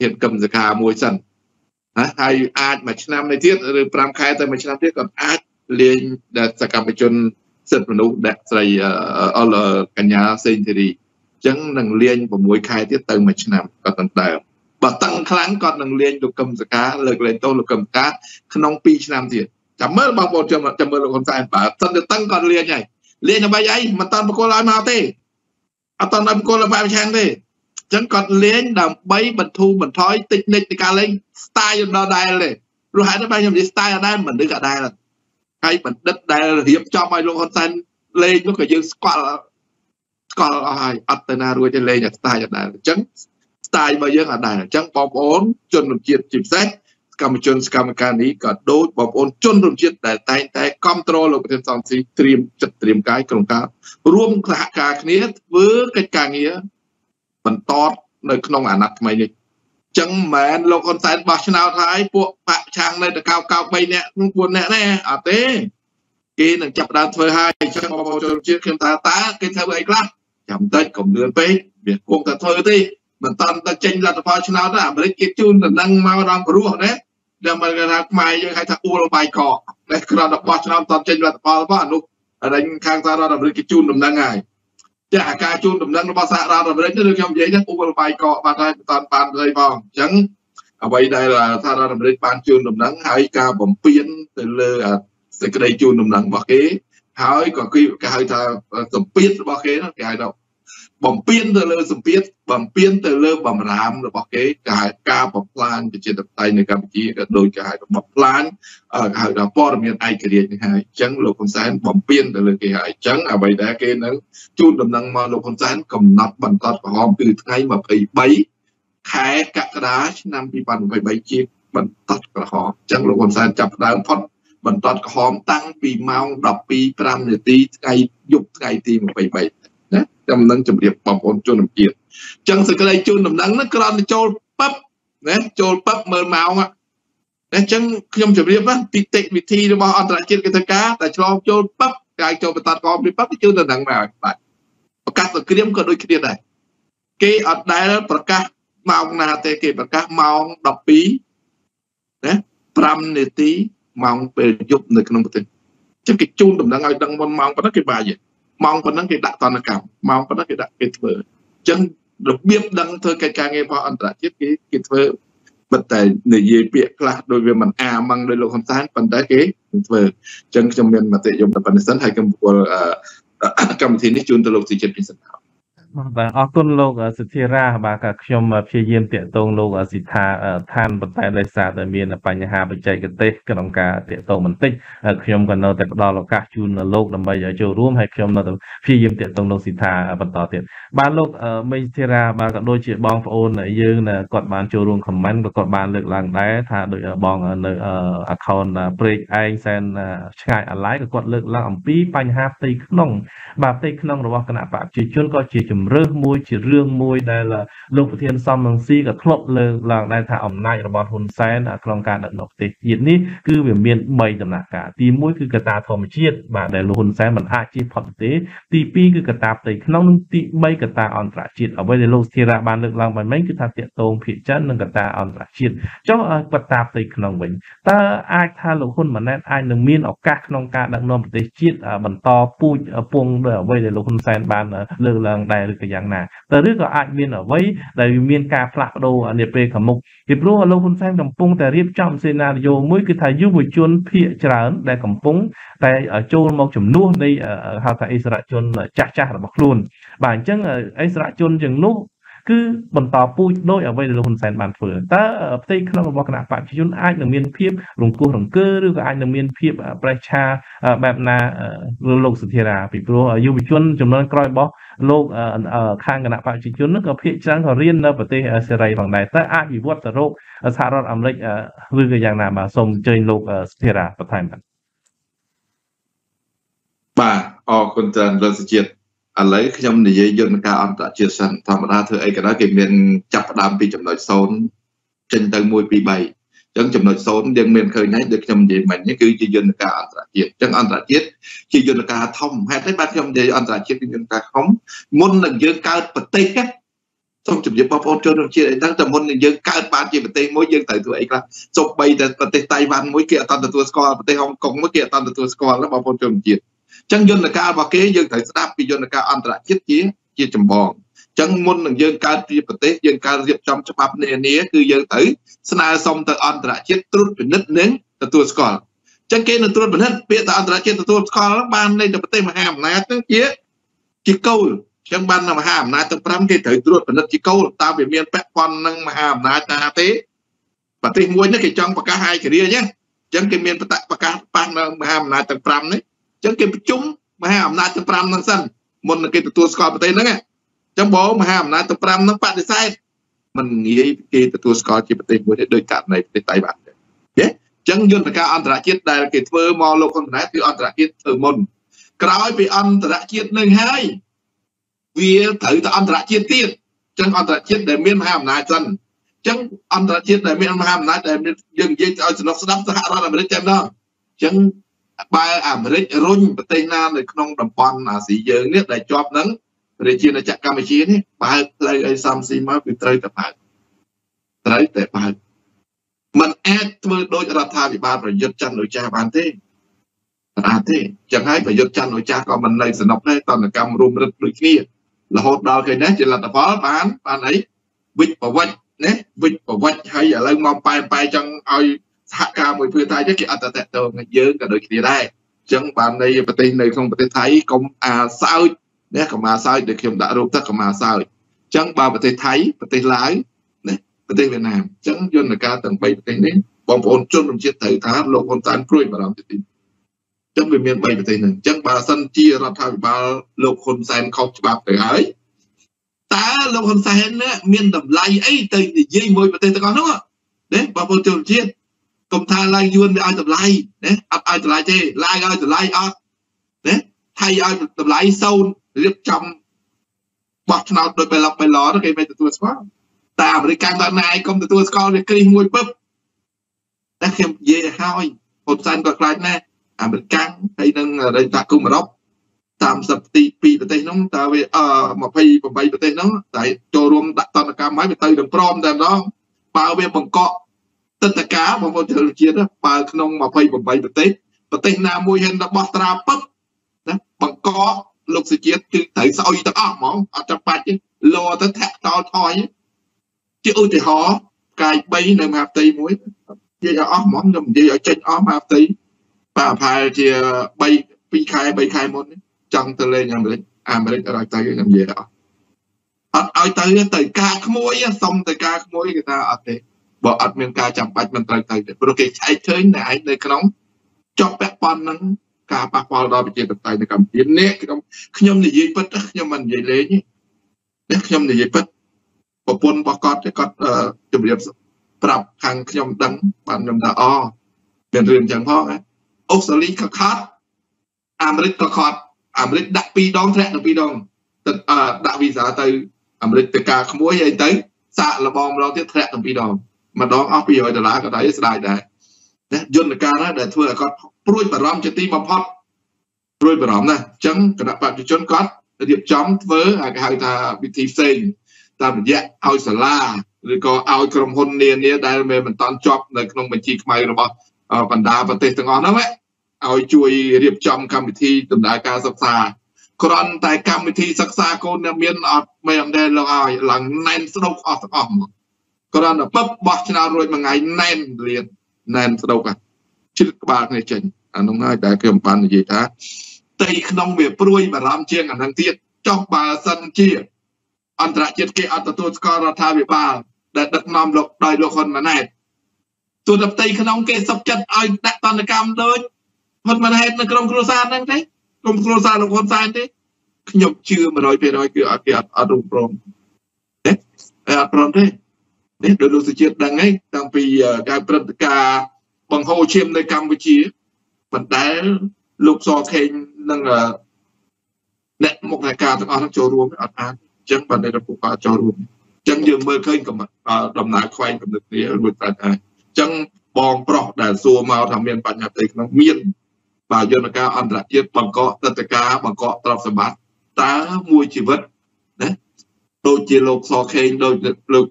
ធានកឹមសខាមួយសិនណាហើយអាចមួយឆ្នាំនេះទៀតឬ5ខែទៅមួយឆ្នាំទៀតគាត់អាចលេងសកម្មជនសិទ្ធិមនុស្សដាក់ស្រីអលកញ្ញាសេងធីរីចឹងនឹងលាញ6ខែទៀតទៅមួយឆ្នាំក៏តើបើតឹងខ្លាំងគាត់នឹងលាញលោកកឹមសកាលើកលែងទោសលោកកឹមសកាក្នុង2ឆ្នាំទៀតចាំមើលបងប្អូនចាំមើលលោកហ៊ុនសែនបើសិនទៅតឹងគាត់លាញហើយ លាញដើម្បីអីមិនតាន់បកគលឲ្យមកទេអត់តាន់បកគលឲ្យបែបឆាំងទេចឹងគាត់លេងដើម្បីបន្ធូរបន្ថយតិចនិចនៃការលេង style ដល់ដែរទេព្រោះហេតុតែខ្ញុំនិយាយ style អត់ដែរមនុស្សក៏ដែរហើយបណ្ឌិតដែលរៀបចំឲ្យលោកហ៊ុនសែនលេងនោះក៏យើងស្គាល់ស្គាល់អស់ហើយអត់ទៅណារួចទេលេងតែ style អត់ដែរអញ្ចឹង style របស់យើងអត់ដែរអញ្ចឹងបងប្អូនជនរួមជាតិជាពិសេស កម្មជនសកម្មការនេះក៏ដូចបងប្អូនជនរួមជាតិដែលតែងតែគ្រប់គ្រងលោកប្រធានសំស៊ីត្រៀមចិត្តត្រៀមកាយក្នុងការរួមសហការគ្នាធ្វើកិច្ចការងារបន្តនៅក្នុងអាណត្តិថ្មីនេះចឹងមិនមែនលោកហ៊ុនសែនបោះឆ្នោតហើយពួកបកឆាំងនៅតកៅកៅ3នាក់4នាក់ណាអត់ទេគេនឹងចាប់ដើមធ្វើហើយចឹងបងប្អូនជនជាតិខ្ញុំថាតើគេធ្វើអីខ្លះចាំតិចកុំលឿនពេកវាគង់តែធ្វើទេ មិនតាន់តែចេញលទ្ធផលឆ្នោតទេអាមេរិកគេជូនដំណឹងមកដល់ព្រោះណាដើម្បីថាខ្មែរយើងហៅថាអ៊ូលបាយកកតែក្រៅរបស់ឆ្នោតតចេញលទ្ធផលរបស់អនុរែងខាងសហរដ្ឋអាមេរិកគេជូនដំណឹងហើយចាអាការជូនដំណឹងរបស់សហរដ្ឋអាមេរិកនេះខ្ញុំនិយាយថាអ៊ូលបាយកកបាត់ហើយមិនតាន់បានស្អីផងអញ្ចឹងអ្វីដែលសហរដ្ឋអាមេរិកបានជូនដំណឹងហើយការបំពេញទៅលើសេចក្តីជូនដំណឹងរបស់គេហើយក៏គេហៅថាសម្ពាធរបស់គេគេហៅថា បំពេញទៅលើសម្ពាធបំពេញទៅលើបំរាមរបស់គេគេហៅការបំផ្លាញប្រជាធិបតេយ្យនៅកម្ពុជាក៏ដូចគេហៅបំផ្លាញគេហៅថាព័ត៌មានឯករាជ្យនេះហើយអញ្ចឹងលោកហ៊ុនសែនបំពេញទៅលើគេហើយអញ្ចឹងអ្វីដែលគេនៅជូនដំណឹងមកលោកហ៊ុនសែនកំណត់បន្តក្រហមគឺថ្ងៃ23ខែកក្កដាឆ្នាំ2023ជាបន្តក្រហមអញ្ចឹងលោកហ៊ុនសែនចាប់ផ្ដើមផុតបន្តក្រហមតាំងពីម៉ោង12:05នាទីថ្ងៃយប់ថ្ងៃទី23 ខ្ញុំនឹងជម្រាបបងប្អូនជនជាតិអញ្ចឹងសេចក្តីជូនដំណឹងហ្នឹងគ្រាន់តែចូលប៉ឹបណាចូលប៉ឹបមើលម៉ោងណាអញ្ចឹងខ្ញុំជម្រាបណាទីតិវិធីរបស់អន្តរជាតិគេធ្វើការតែឆ្លងចូលប៉ឹបកាយចូលបន្តកងពីប៉ឹបជូនដំណឹងមកបាទប្រកាសសង្គ្រាមក៏ដូចគ្នាដែរគេអត់ដែលប្រកាសម៉ោងណាទេគេប្រកាសម៉ោង12ណា5នាទីម៉ោងពេលយប់នៅក្នុងប្រទេសចឹងគេជូនដំណឹងឲ្យដឹងមុនម៉ោងប៉ុណ្ណឹងគេបាយទេ ម៉ោងប៉ុណ្ណឹងគេដាក់តនកម្មម៉ោងប៉ុណ្ណឹងគេដាក់គេធ្វើអញ្ចឹងរបៀបដឹងធ្វើកិច្ចការងាររបស់អន្តរជាតិគេគេធ្វើប៉ុន្តែនិយាយពាក្យខ្លះដោយវាមិនអាម៉ងដោយលោកហ៊ុនសែនប៉ុន្តែគេធ្វើអញ្ចឹងខ្ញុំមានមតិយមតែប៉ុណ្្នេះសិនហើយខ្ញុំពលកម្មវិធីនេះជូនទៅលោកទីចិត្តពិសេស បាទអរគុណលោកសិទ្ធិរាបាទក៏ខ្ញុំព្យាយាមតាក់ទងលោកសិដ្ឋាឋានប៉ុន្តែដោយសារតែមានបញ្ហាបច្ចេកទេសក្នុងការតាក់ទងបន្តិចខ្ញុំក៏នៅតែផ្ដល់ឱកាសជូនលោកដើម្បីចូលរួមហើយខ្ញុំនៅតែព្យាយាមតាក់ទងលោកសិដ្ឋាបន្តទៀតបាទលោកមេសិទ្ធិរាបាទក៏ដូចជាបងប្អូនយើងគាត់បានចូលរួមខមមិនក៏គាត់បានលើកឡើងដែរថាដូចបងនៅ account ព្រែកឯងសែនឆ្ងាយអាឡ័យក៏គាត់លើកឡើងអំពីបញ្ហាផ្ទៃក្នុងបាទផ្ទៃក្នុងរបស់គណៈបព្វជិជនក៏ជាជំរើសមួយជារឿងមួយដែលលោកប្រធានសំរងស៊ីក៏ធ្លាប់លើកឡើងដែរថាអំណាចរបស់ហ៊ុនសែនក្នុងការដឹកនាំប្រទេសជាតិនេះគឺវាមាន3ដំណាក់កាលទី1គឺកត្តាធម្មជាតិបាទដែលលោកហ៊ុនសែនមិនអាចជៀសផុតទេ ទី2គឺកត្តាផ្ទៃក្នុងនិងទី3កត្តាអន្តរជាតិអ្វីដែលលោកស្ថិរាបានលើកឡើងបែបនេះគឺថាតាកតងភាគចិននិងកត្តាអន្តរជាតិចុះកត្តាផ្ទៃក្នុងវិញតើអាចថាលោកហ៊ុនម៉ាណែតអាចនឹងមានឱកាសក្នុងការដឹកនាំប្រទេសជាតិបន្តពូជពងដោយអ្វីដែលលោកហ៊ុនសែនបានលើកឡើងដែរឬក៏យ៉ាងណាតើឬក៏អាចមានអ្វីដែលមានការផ្លាស់ប្ដូរនាពេលខាងមុខពីព្រោះលោកហ៊ុនសែនកំពុងតែរៀបចំសេណារីយ៉ូមួយគឺថាយុវជនភាគច្រើនដែលកំពុងតែចូលមកជំនួសនៃហៅថាអិសរាជជនចាស់ចាស់របស់ខ្លួនបាទអញ្ចឹងអិសរាជជនទាំងនោះ គឺបន្តពូជដោយអ្វីដែលលោកហ៊ុនសែនបានធ្វើតើផ្ទៃក្នុងរបស់គណៈបព្វជិជនអាចនឹងមានភាពរង្គោះរង្គើឬក៏អាចនឹងមានភាពប្រេះឆាបែបណាលោកសុធារាពីព្រោះយុវជនចំនួនក្រោយរបស់លោកខាងគណៈបព្វជិជននោះក៏ភាគច្រើនក៏រៀននៅប្រទេសសេរីផងដែរតើអាចវិវត្តទៅរកសហរដ្ឋអាមេរិកឬក៏យ៉ាងណាបាទសូមអញ្ជើញលោកសុធារាបន្ថែមបាទបាទអរគុណច្រើនលោកសុជាតិ ឥឡូវខ្ញុំនិយាយយន្តការអន្តរជាតិសិនធម្មតាធ្វើអីក៏ដោយគេមានចាប់ផ្ដើមពីចំណុច0ចេញទៅ1 2 3អញ្ចឹងចំណុច0យើងមានឃើញហើយដូចខ្ញុំនិយាយមិញនេះគឺជាយន្តការអន្តរជាតិអញ្ចឹងអន្តរជាតិជាយន្តការធំហេតុអីបាទខ្ញុំនិយាយអន្តរជាតិគឺយន្តការធំមុននឹងយើងកើតប្រទេសណាសូមជម្រាបបងប្អូនជនរួមជាតិអីហ្នឹងតែមុននឹងយើងកើតបានជាប្រទេសមួយយើងត្រូវធ្វើអីខ្លះសូម្បីតែប្រទេសតៃវ៉ាន់មួយគេអត់ទទួលស្គាល់ប្រទេសហុងកុងមួយគេអត់ទទួលស្គាល់បងប្អូនជនរួមជាតិ ចឹងយន្តការរបស់គេយើងត្រូវស្ដាប់ពីយន្តការអន្តរជាតិជាជាចម្បងចឹងមុននឹងយើងកើតជាប្រទេសយើងកើតរៀបចំច្បាប់នានាគឺយើងត្រូវស្នើសុំទៅអន្តរជាតិត្រួតពិនិត្យនិងទទួលស្គាល់ចឹងគេនឹងត្រួតពិនិត្យពាក្យទៅអន្តរជាតិទទួលស្គាល់បាននៃប្រទេសមហាអំណាចហ្នឹងជាជាគោលចឹងបានមហាអំណាចទាំង5គេត្រូវត្រួតពិនិត្យជាគោលតើវាមានពាក់ព័ន្ធនឹងមហាអំណាចណាទេប្រទេសមួយនេះគេចង់ប្រកាសឯករាជ្យចឹងគេមានប្រកាសប៉ះនៅមហាអំណាចទាំង5នេះ ចឹងគេប្រជុំមហាអំណាចទាំង5ហ្នឹងសិនមុននឹងគេទទួលស្គាល់ប្រទេសហ្នឹងចឹងបងមហាអំណាចទាំង5ហ្នឹងបដិសេធមិនងាយគេទទួលស្គាល់ជាប្រទេសមួយទេដោយករណីប្រទេសតៃវ៉ាន់ទេចឹងយន្តការអន្តរជាតិដែលគេធ្វើមកលោកហ៊ុនម៉ាណែតគឺអន្តរជាតិធ្វើមុនក្រោយពីអន្តរជាតិនឹងហើយវាត្រូវទៅអន្តរជាតិទៀតចឹងអន្តរជាតិដែលមានមហាអំណាចសិនចឹងអន្តរជាតិដែលមានមហាអំណាចដែលយើងនិយាយឲ្យសំណុកស្ដាប់សហរដ្ឋអាមេរិកតែម្ដងចឹង បើអាមេរិករុញប្រទេសណានៅក្នុងតំបន់អាស៊ីយើងនេះដែលជាប់នឹងប្រជាណាចក្រកម្ពុជានេះបើកផ្លូវអីសំស៊ីមកគឺត្រូវតែបើកត្រូវតែបើកมันអាចធ្វើដូចរដ្ឋាភិបាលប្រយុទ្ធច័ន្ទអូចាបានទេអាចទេចឹងហើយប្រយុទ្ធច័ន្ទអូចាក៏មិននៅសំណុកដែរតនកម្មរួមរឹតដូចគ្នារហូតដល់ឃើញណាជាលទ្ធផលបានបានអីវិច្ចប្រវត្តិណាវិច្ចប្រវត្តិហើយឥឡូវមកប៉ែប៉ែចង់ឲ្យ សហការមួយភឿថៃគេអត់តតទៅនឹងយើងក៏ដូចគ្នាដែរអញ្ចឹងបាននៃប្រទេសនៅក្នុងប្រទេសថៃកុំអាសើចណាកម្មាសើចដែលខ្ញុំដាក់រូបទៅកម្មាសើចអញ្ចឹងបើប្រទេសថៃប្រទេសឡាវណាប្រទេសវៀតណាមអញ្ចឹងយន្តការទាំង3ប្រទេសនេះបងប្អូនជនរួមជាតិត្រូវថាលោកហ៊ុនសែនព្រួយបារម្ភទីចឹងវាមាន3ប្រទេសហ្នឹងអញ្ចឹងបើសិនជារដ្ឋាភិបាលលោកហ៊ុនសែនខុសច្បាប់ទៅហើយតើលោកហ៊ុនសែនមានតម្លៃអីទៅនិយាយមួយប្រទេសទាំងអស់នោះណាបងប្អូនជនជាតិ កុំថាឡើងយួនវាឲ្យតម្លៃណាអត់ឲ្យតម្លៃទេឡើងឲ្យតម្លៃអត់ណាថៃឲ្យតម្លៃសូន្យរៀបចំបោះឆ្នោតដោយបេឡុកបេឡគេមិនទទួលស្គាល់តែអាមេរិកកាន់តែណែកុំទទួលស្គាល់វាគ្រីសមួយពឹបតែខ្ញុំនិយាយឲ្យហ៊ុនសែនក៏ខ្លាចណាស់អាមេរិកហើយនឹងរដ្ឋាភិបាលអឺរ៉ុប30ទី2ប្រទេសហ្នឹងតើវាអឺ28ប្រទេសហ្នឹងតែចូលរួមដាក់តន្តកម្មហើយវាទៅនឹងព្រមតែម្ដងបើវាបង្កក់ ទឹកតកាបងប្អូនជឿជាតិបើក្នុង28ប្រទេសប្រទេសណាមួយហ៊ានរបស់ត្រាពឹបណាបង្កក់លោកសុជាតិគឺត្រូវស្អុយទាំងអស់ហ្មងអត់ចាំបាច់ទេលោទៅធាក់តោថយជាឧទាហរណ៍កាយ3នៅមហាផ្ទៃមួយនិយាយឲ្យអស់ហ្មងខ្ញុំនិយាយឲ្យចេញអស់មហាផ្ទៃបាទប្រហែលជា3 2ខែ3ខែមុនចង់ទៅលេងអាមេរិកអាមេរិកអត់ទៅខ្ញុំនិយាយអស់អត់ឲ្យទៅទៅការក្មួយសុំទៅការក្មួយគេថាអត់ទេ បើអត់មានការចាំបាច់មិនត្រូវទៅទេព្រោះគេឆែកឃើញតែឯងនៅក្នុងជាប់ពាក់ព័ន្ធនឹងការប៉ះពាល់ដល់ប្រជាធិបតេយ្យនៅកម្ពុជានេះខ្ញុំខ្ញុំនិយាយពិតខ្ញុំមិននិយាយលេងទេខ្ញុំនិយាយពិតប្រពន្ធរបស់គាត់គាត់ជម្រាបប្រាប់ខាងខ្ញុំដឹងបានខ្ញុំថាអមានរឿងចឹងផងអូស្ត្រាលីក៏ខត់អាមេរិកក៏ខត់អាមេរិកដាក់2ដងធ្លាក់ទៅ2ដងទឹកដាក់វីសាទៅអាមេរិកទៅការក្មួយអីទៅសាកលបងម្ដងទៀតធ្លាក់ទៅ2ដង ម្ដងអស់200ដុល្លារក៏ដែរស្ដាយដែរណាយន្តការណាដែលធ្វើឲ្យគាត់ព្រួយបារម្ភជាទីបំផុតព្រួយបារម្ភណាស់អញ្ចឹងគណៈបព្វជិជនគាត់រៀបចំធ្វើគេហៅថាវិធីផ្សេងតាមរយៈឲ្យសាលាឬក៏ឲ្យក្រុមហ៊ុននានាដែលមិនតាន់ជាប់នៅក្នុងបញ្ជីខ្មៅរបស់បណ្ដាប្រទេសទាំងអស់ហ្នឹងឲ្យជួយរៀបចំកម្មវិធីដំណើរការសិក្សាគ្រាន់តែកម្មវិធីសិក្សាកូនអ្នកមានអត់មិនដែលលោកឲ្យឡើងណែនស្ដុកអស់ទាំងអស់មក គ្រាន់តែពឹបបោះឆ្នោតរួចមួយថ្ងៃណែនលៀនណែនស្ដុកជិតក្បាលគ្នាចេញអានោះហើយដែលខ្ញុំបាននិយាយថាទីក្នុងវាព្រួយបារម្ភជាងអានឹងទៀតចុះបើសិនជាអន្តរជាតិគេអត់ទទួលស្គាល់រដ្ឋាភិបាលដែលដឹកនាំលោកដោយលោកហ៊ុនម៉ាណែតទូទៅផ្ទៃក្នុងគេសុខចិត្តឲ្យដាក់តន្តកម្មដូចហ៊ុនម៉ាណែតនៅក្នុងគ្រួសារហ្នឹងទេក្រុមគ្រួសារលោកហ៊ុនសែនទេខ្ញុំជឿ100%គឺអត់គេអត់អត់រំព្រមទេអត់ព្រមទេ នេះដោយលោកសុជាតិដឹងហើយតាំងពីការព្រឹត្តិការណ៍បង្ហូរឈាមនៅកម្ពុជាប៉ុន្តែលោកសខេងនឹងអ្នកមុខនៃការទាំងអស់នឹងចូលរួមអត់អាចអញ្ចឹងបានតែពួកគាត់ចូលរួមអញ្ចឹងយើងមើលឃើញដំណើរខ្វែងកំណត់គ្នារួចតែអញ្ចឹងបងប្រុសដែលសួរមកថាមានបញ្ហាផ្ទៃក្នុងមានបើយន្តការអន្តរជាតិបង្កកទឹកតការបង្កកទ្រព្យសម្បត្តិតើមួយជីវិតណា ដូចជាលោកសខេងដូចលោក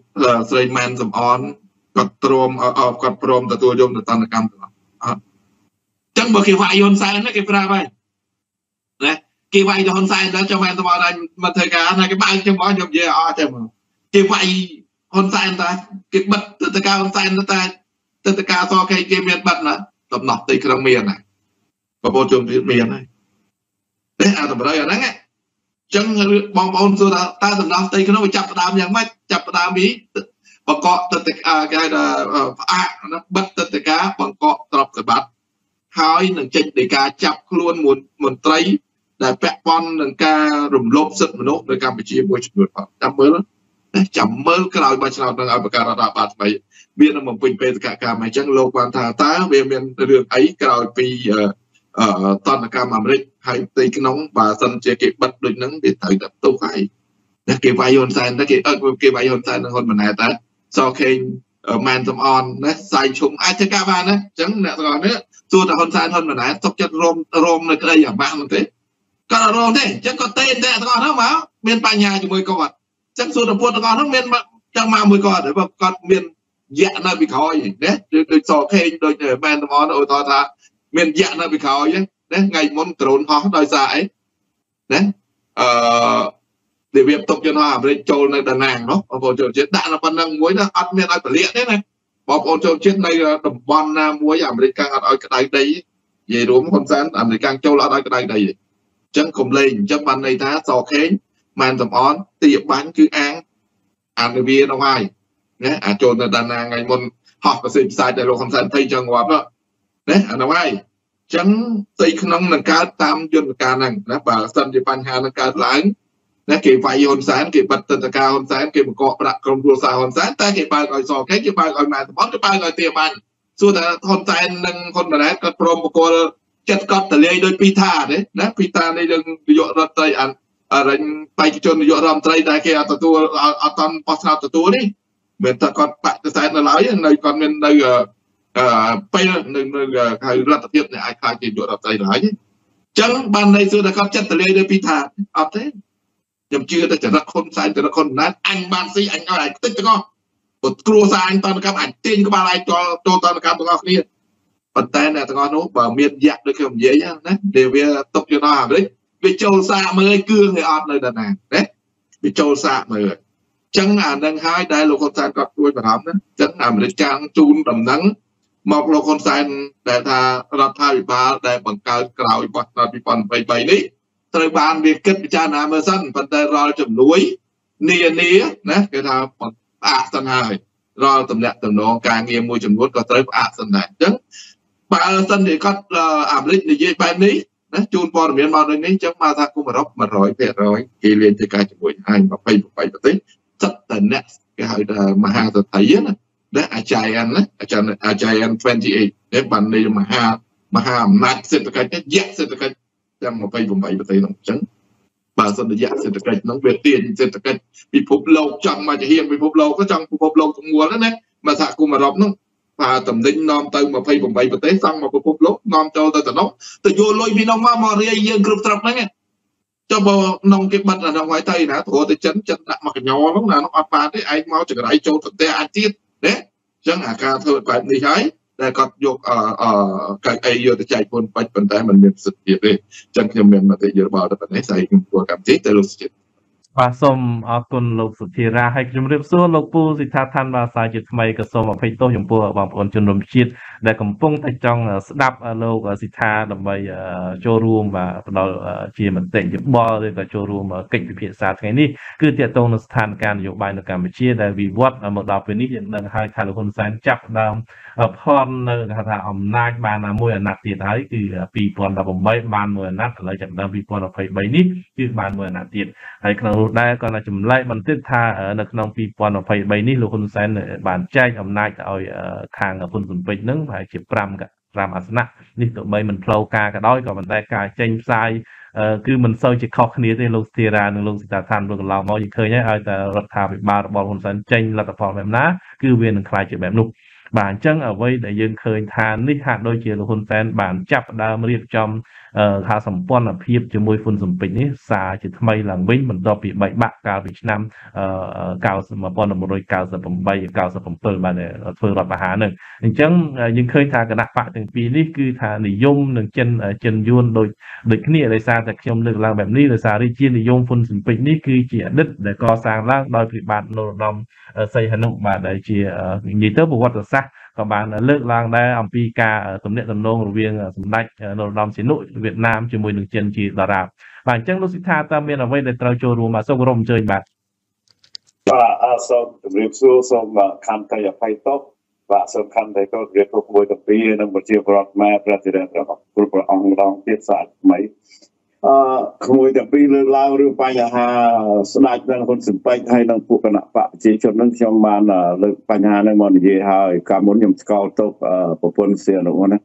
ស្រីម៉ែនសំអនគាត់ទ្រាំគាត់ព្រមទទួលយកទៅតន្តកម្មទាំងអស់អត់ចឹងបើគេវាយហ៊ុនសែនគេប្រាប់ហើយណាគេវាយទៅហ៊ុនសែនដល់ចាំមែនទៅមកមកធ្វើការណាគេបើកចំមកខ្ញុំនិយាយអត់ទេមកគេវាយហ៊ុនសែនតាគេបិទទឹកតការហ៊ុនសែនតាទឹកតការសគេគេមានបិទណាដំណោះទីក្រុងមានណាបងប្អូនជុំទៀតមានហើយទេអាតម្រូវអាហ្នឹង ចឹងបងប្អូនសួរថាតើដំណោះទីក្នុងវាចាប់ផ្ដើមយ៉ាងម៉េចចាប់ផ្ដើមពីបកកទឹកតការគេហៅថាផ្អាកបិទទឹកតការបង្កកទ្រព្យសម្បត្តិហើយនឹងចេញដីកាចាប់ខ្លួនមន្ត្រី ដែលពាក់ព័ន្ធនឹងការរំលោភសិទ្ធិមនុស្សនៅកម្ពុជាមួយចំនួនផងចាំមើលចាំមើលក្រោយបាច់ឆ្នោតនឹងឲ្យបង្កើតរដ្ឋាភិបាលថ្មីវានឹងបំពេញបេសកកម្មអញ្ចឹងលោកបានថាតើវាមានរឿងអីក្រោយពីអឺ តនកម្មអាមេរិកហើយផ្ទៃក្នុងបើសិនជាគេបិទដូចហ្នឹងវាត្រូវតែផ្ទុះហើយតែគេវាយហ៊ុនសែនតែគេអត់គេវាយហ៊ុនសែននឹងហ៊ុនម៉ាណែតតែសខេងម៉ែនសំអនណាសាយឈុំអាចធ្វើការបានណាអញ្ចឹងអ្នកទាំងអស់នេះទោះតែហ៊ុនសែនហ៊ុនម៉ាណែតទុកចិត្តរងរងនៅក្តីអាម៉ាស់ហ្នឹងទេគាត់អត់រងទេអញ្ចឹងគាត់ទេតែទាំងអស់ហ្នឹងមកមានបញ្ហាជាមួយគាត់អញ្ចឹងសួរតពុតទាំងអស់ហ្នឹងមានចង់មកមួយគាត់បើគាត់មានយៈនៅពីក្រោយណាដូចសខេងដូចម៉ែនសំអនអូតថា មានយៈនៅពីក្រោយណាថ្ងៃមុនដ្រូនហោះដោយសារអីណាអឺដែលវាຕົកយន្តហោះអាមេរិកចូលនៅដាណាងនោះបងប្អូនចូលជាតិដាក់នៅប៉ុណ្ណឹងមួយណាអត់មានឲ្យពលាកទេណាបងប្អូនចូលជាតិនៅតំបន់ណាមួយអាមេរិកកាំងអត់ឲ្យក្តៅដីនិយាយរួមហ៊ុនសែនអាមេរិកកាំងចូលអត់ឲ្យក្តៅដីទេអញ្ចឹងកុំលេងអញ្ចឹងបានន័យថាសខេងម៉ែនសំអនទីបាញ់គឺអាងអានវានោះហើយណាអាចូលនៅដាណាងថ្ងៃមុនហោះប្រសិទ្ធផ្សាយតែលោកហ៊ុនសែនភ័យចឹងងាប់ ណាអានោះហើយចឹងផ្ទៃក្នុងនឹងកើតតាមយន្តការហ្នឹងណាបើសិនជាបញ្ហានឹងកើតឡើងណាគេវាយហ៊ុនសែនគេបិទទិដ្ឋាការហ៊ុនសែនគេបង្កក់ប្រាក់ក្រុមគ្រួសារហ៊ុនសែនតែគេបើកឲ្យសគេគេបើកឲ្យម៉ែតំបន់គេបើកឲ្យទាបាញ់សួរថាហ៊ុនសែននិងហ៊ុនម៉ាណែតគាត់ព្រមបកលចិត្តកត់តលាយដោយពីថាទេណាពីថានេះនឹងនាយករដ្ឋមន្ត្រីអានរញបេក្ខជននាយករដ្ឋមន្ត្រីដែលគេអត់ទទួលអត់តន់បោះឆ្នោតទទួលនេះមិនថាគាត់បដិសេធនៅឡើយនៅគាត់មាននៅអឺ ពេលនឹងហៅរដ្ឋភាពដែលអាចខ្លាចជានាយករដ្ឋមន្ត្រីឡើយអញ្ចឹងបានន័យសួរថាគាត់ចិត្តតលាយដោយពីថាអត់ទេខ្ញុំជឿទៅចរិតខុនសែនចរិតខុនណាស់អញបានស៊ីអញឲ្យឯងខ្ទេចទាំងអស់ពុតគ្រួសារអញតនកម្មអញទាញក្បាលឯងចូលចូលតនកម្មទាំងអស់គ្នាប៉ុន្តែអ្នកទាំងអស់នោះបើមានយៈដូចខ្ញុំនិយាយណាដែលវាຕົកយន្តអាមេរិកវាចូលសាកមើលគឿងវាអត់នៅដល់ណាណាវាចូលសាកមើលចឹងអានឹងហើយដែលលោកហ៊ុនសែនគាត់ព្រួយបារម្ភណាចឹងអាមេរិកចាងជូនដំណឹង មកលោកហ៊ុនសែនដែលថារដ្ឋាភិបាលដែលបង្កើតក្រោយបោះឆ្នោត2023នេះត្រូវបានវាគិតពិចារណាមើលសិនប៉ុន្តែរាល់ជំនួយនានាណាគេថាផ្អាកសិនហើយរាល់តំណាក់តំណងការងារមួយចំនួនក៏ត្រូវផ្អាកសិនដែរអញ្ចឹងបើសិនជាគាត់អាមេរិកនិយាយបែបនេះណាជូនព័ត៌មានមកដូចនេះអញ្ចឹងមកថាគុំអឺរ៉ុប100%គេលេងធ្វើការជាមួយហើយ28ប្រទេសសិតតែអ្នកគេហៅថាមហាសទ្ធិណា ណាអាចារ្យណាអាចារ្យអាចារ្យ28នេះបាននៃមហាមហាអំណាចសេដ្ឋកិច្ចយៈសេដ្ឋកិច្ចទាំង28ប្រទេសនោះអញ្ចឹងបើសិនរយៈសេដ្ឋកិច្ចនោះវាទាញសេដ្ឋកិច្ចពិភពលោកចង់មកជាហៀងពិភពលោកក៏ចង់ពិភពលោកទាំងមូលណាមកសហគមន៍អឺរ៉ុបនោះបើតំណែងនាំទៅ28ប្រទេសសង់មកពិភពលោកនាំចូលទៅទៅនោះទៅយកលុយពីនោះមកមករាយយើងគ្រប់ត្រឹមហ្នឹងចុះបើនងគេបិទអានោះហើយទៅណាព្រោះទៅចិនចិនដាក់មកកញ្ញោនោះណានោះអត់បានទេឯងមកចង្រៃចូលទៅផ្ទះអាចទៀត ណាអញ្ចឹងអាការធ្វើបែបនេះហើយដែលគាត់យកអឺកៅអីយកទៅចែកពន្ធបាច់ប៉ុន្តែมันមានប្រសិទ្ធភាពទេអញ្ចឹងខ្ញុំមានមតិយោបល់ទៅប៉ុណ្ណេះស្អីខ្ញុំធ្វើកម្មវិធីទៅលោកសុជាតិបាទសូមអរគុណលោកសុធារាហើយខ្ញុំរៀបសួរលោកពូសិដ្ឋាឋានបាសាជាថ្មីក៏សូមអភ័យទោសចំពោះបងប្អូនជនរួមជាតិ ដែលកំពុងតែចង់ស្ដាប់លោកសិដ្ឋាដើម្បីចូលរួមបាទផ្ដល់ជាមតិយោបល់ឬក៏ចូលរួមកិច្ចពិភាក្សាថ្ងៃនេះគឺទាក់ទងនឹងស្ថានភាពនយោបាយនៅកម្ពុជាដែលវិវត្តមកដល់ពេលនេះយើងដឹងហើយថាលោកហ៊ុនសែនចាប់ដើមផលនៅគេថាអំណាចបានមួយអាណត្តិទៀតហើយគឺ2018បានមួយអាណត្តិឥឡូវចាប់ដើម2023នេះគឺបានមួយអាណត្តិទៀតហើយក្នុងនោះដែរក៏ចម្លែកបន្តិចថានៅក្នុង2023នេះលោកហ៊ុនសែនបានចែកអំណាចទៅឲ្យខាងហ៊ុនស៊ុនពេជ្រនឹងប្រហែលជា5ក5អាសនៈនេះទោះបីមិនផ្លូវការក៏ដោយក៏ប៉ុន្តែការចេញផ្សាយគឺមិនសូវជាខុសគ្នាទេលោកស្ទីរ៉ានិងលោកសិតាឋានលោកកន្លងមកយើងឃើញហើយឲ្យតែរដ្ឋាភិបាលរបស់ហ៊ុនសែនចេញលទ្ធផលបែបណាគឺវានឹងខ្លាយជាបែបនោះបាទអញ្ចឹងអ្វីដែលយើងឃើញថានេះហាក់ដូចជាលោកហ៊ុនសែនបានចាប់ផ្ដើមរៀបចំ ថាសម្ព័ន្ធភាពជាមួយហ៊ុនសំពេចនេះសារជាថ្មីឡើងវិញបន្ទាប់ពីបែកបាក់កាលពីឆ្នាំ1998 97បានធ្វើរដ្ឋប្រហារនឹងអញ្ចឹងយើងឃើញថាគណៈបកទាំងពីរនេះគឺថានិយមនឹងចិនចិនយួនដូចដូចគ្នាដោយសារតែខ្ញុំលើកឡើងបែបនេះដោយសាររាជានិយមហ៊ុនសំពេចនេះគឺជាអតីតដែលកសាងឡើងដោយព្រះបាទនរោត្តមសីហនុបាទដែលជានិយាយទៅប្រវត្តិសាស្ត្រ ក៏បានលើកឡើងដែរអំពីការទំនាក់ទំនងរវាងសម្ដេចនរោត្តមសីហនុវៀតណាមជាមួយនឹងចិនជាតារាបបាទអញ្ចឹងលោកសិដ្ឋាតើមានអ្វីដែលត្រូវចូលរួមបាទសូមគោរពអញ្ជើញបាទបាទអរសូមជម្រាបសួរសូមខន្តីអភ័យទោសបាទសូមខន្តីទោសជម្រាបសួរមួយទៅពីនិងប្រជាពលរដ្ឋខ្មែរប្រតិរិទ្ធរបស់គ្រប់ព្រះអង្គម្ដងទៀតសាថ្មី អឺក្មួយទាំងពីរលើកឡើងរឿងបញ្ហាស្ដេចនិងហ៊ុនស៊ិនប៉ិចហើយនិងពួកគណៈបកប្រជាជននឹងខ្ញុំបានលើកបញ្ហានេះមកនិយាយហើយកាលមុនខ្ញុំស្គាល់ទុកប្រពន្ធសៀននោះណា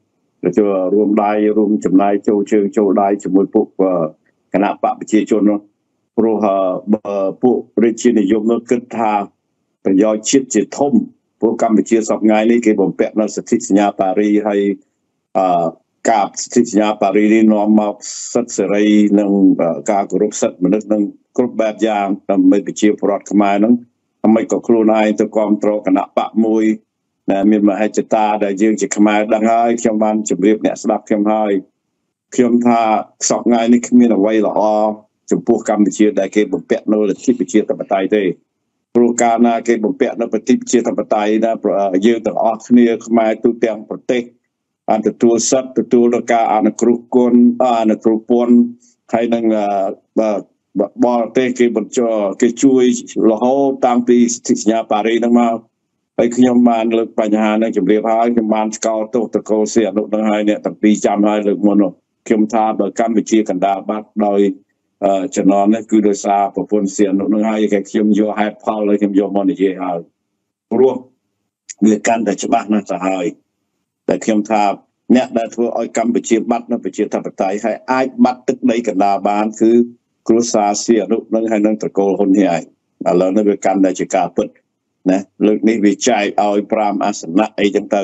ទៅចូលរួមដៃរួមចំណាយចូលជើងចូលដៃជាមួយពួកគណៈបកប្រជាជននោះព្រោះពួករាជានិយមនោះគិតថាប្រយោជន៍ជាតិជាធំពួកកម្ពុជាសពថ្ងៃនេះគេបំពាក់នៅសិទ្ធិសញ្ញាប៉ារីហើយអឺ ការសិទ្ធិសញ្ញាប៉ារីនេះនាំមកសិទ្ធិសេរីនិងការគោរពសិទ្ធិមនុស្សនឹងគ្រប់បែបយ៉ាងដើម្បីប្រជាពលរដ្ឋខ្មែរនឹងមិនក៏ខ្លួនឯងទៅគ្រប់គ្រងគណៈបកមួយដែលមានមហិច្ឆតាដែលយើងជាខ្មែរដឹងហើយខ្ញុំបានជម្រាបអ្នកស្ដាប់ខ្ញុំហើយខ្ញុំថាសពថ្ងៃនេះគ្មានអ្វីល្អចំពោះកម្ពុជាដែលគេបំពាក់នៅលទ្ធិប្រជាធិបតេយ្យទេព្រោះកាលណាគេបំពាក់នៅប្រទេសប្រជាធិបតេយ្យណាយើងទាំងអស់គ្នាខ្មែរទូទាំងប្រទេសបាន ទទួលសិទ្ធទទួលដល់ការអនុគ្រោះគុណអនុគ្រោះពន្ធហើយនឹងបរទេសគេបញ្ចគេជួយរហូតតាំងពីសិទ្ធិសញ្ញាប៉ារីហ្នឹងមកហើយខ្ញុំបានលើកបញ្ហានេះជម្រាបហើយខ្ញុំបានស្កល់ទោសតកោសៀអនុនឹងហើយអ្នកទាំងពីរចាំហើយលើកមុននោះខ្ញុំថាបើកម្ពុជាកណ្ដាលបាត់ដោយចំណននេះគឺដោយសារប្រពន្ធសៀអនុនឹងហើយគេខ្ញុំយកហេតុផលហើយខ្ញុំយកមកនិយាយហើយព្រោះវាកាន់តែច្បាស់ណាស់ទៅហើយ តែខ្ញុំថាអ្នកដែលធ្វើឲ្យកម្ពុជាបាត់នៅប្រជាធិបតេយ្យហើយអាចបាត់ទឹកដីកណ្ដាលបានគឺគ្រួសារសៀអនុនឹងហើយនឹងត្រកូលហ៊ុននេះហើយឥឡូវនេះវាកាន់តែជាការពិតណាលើកនេះវាចែកឲ្យ5អាសនៈអីចឹងទៅ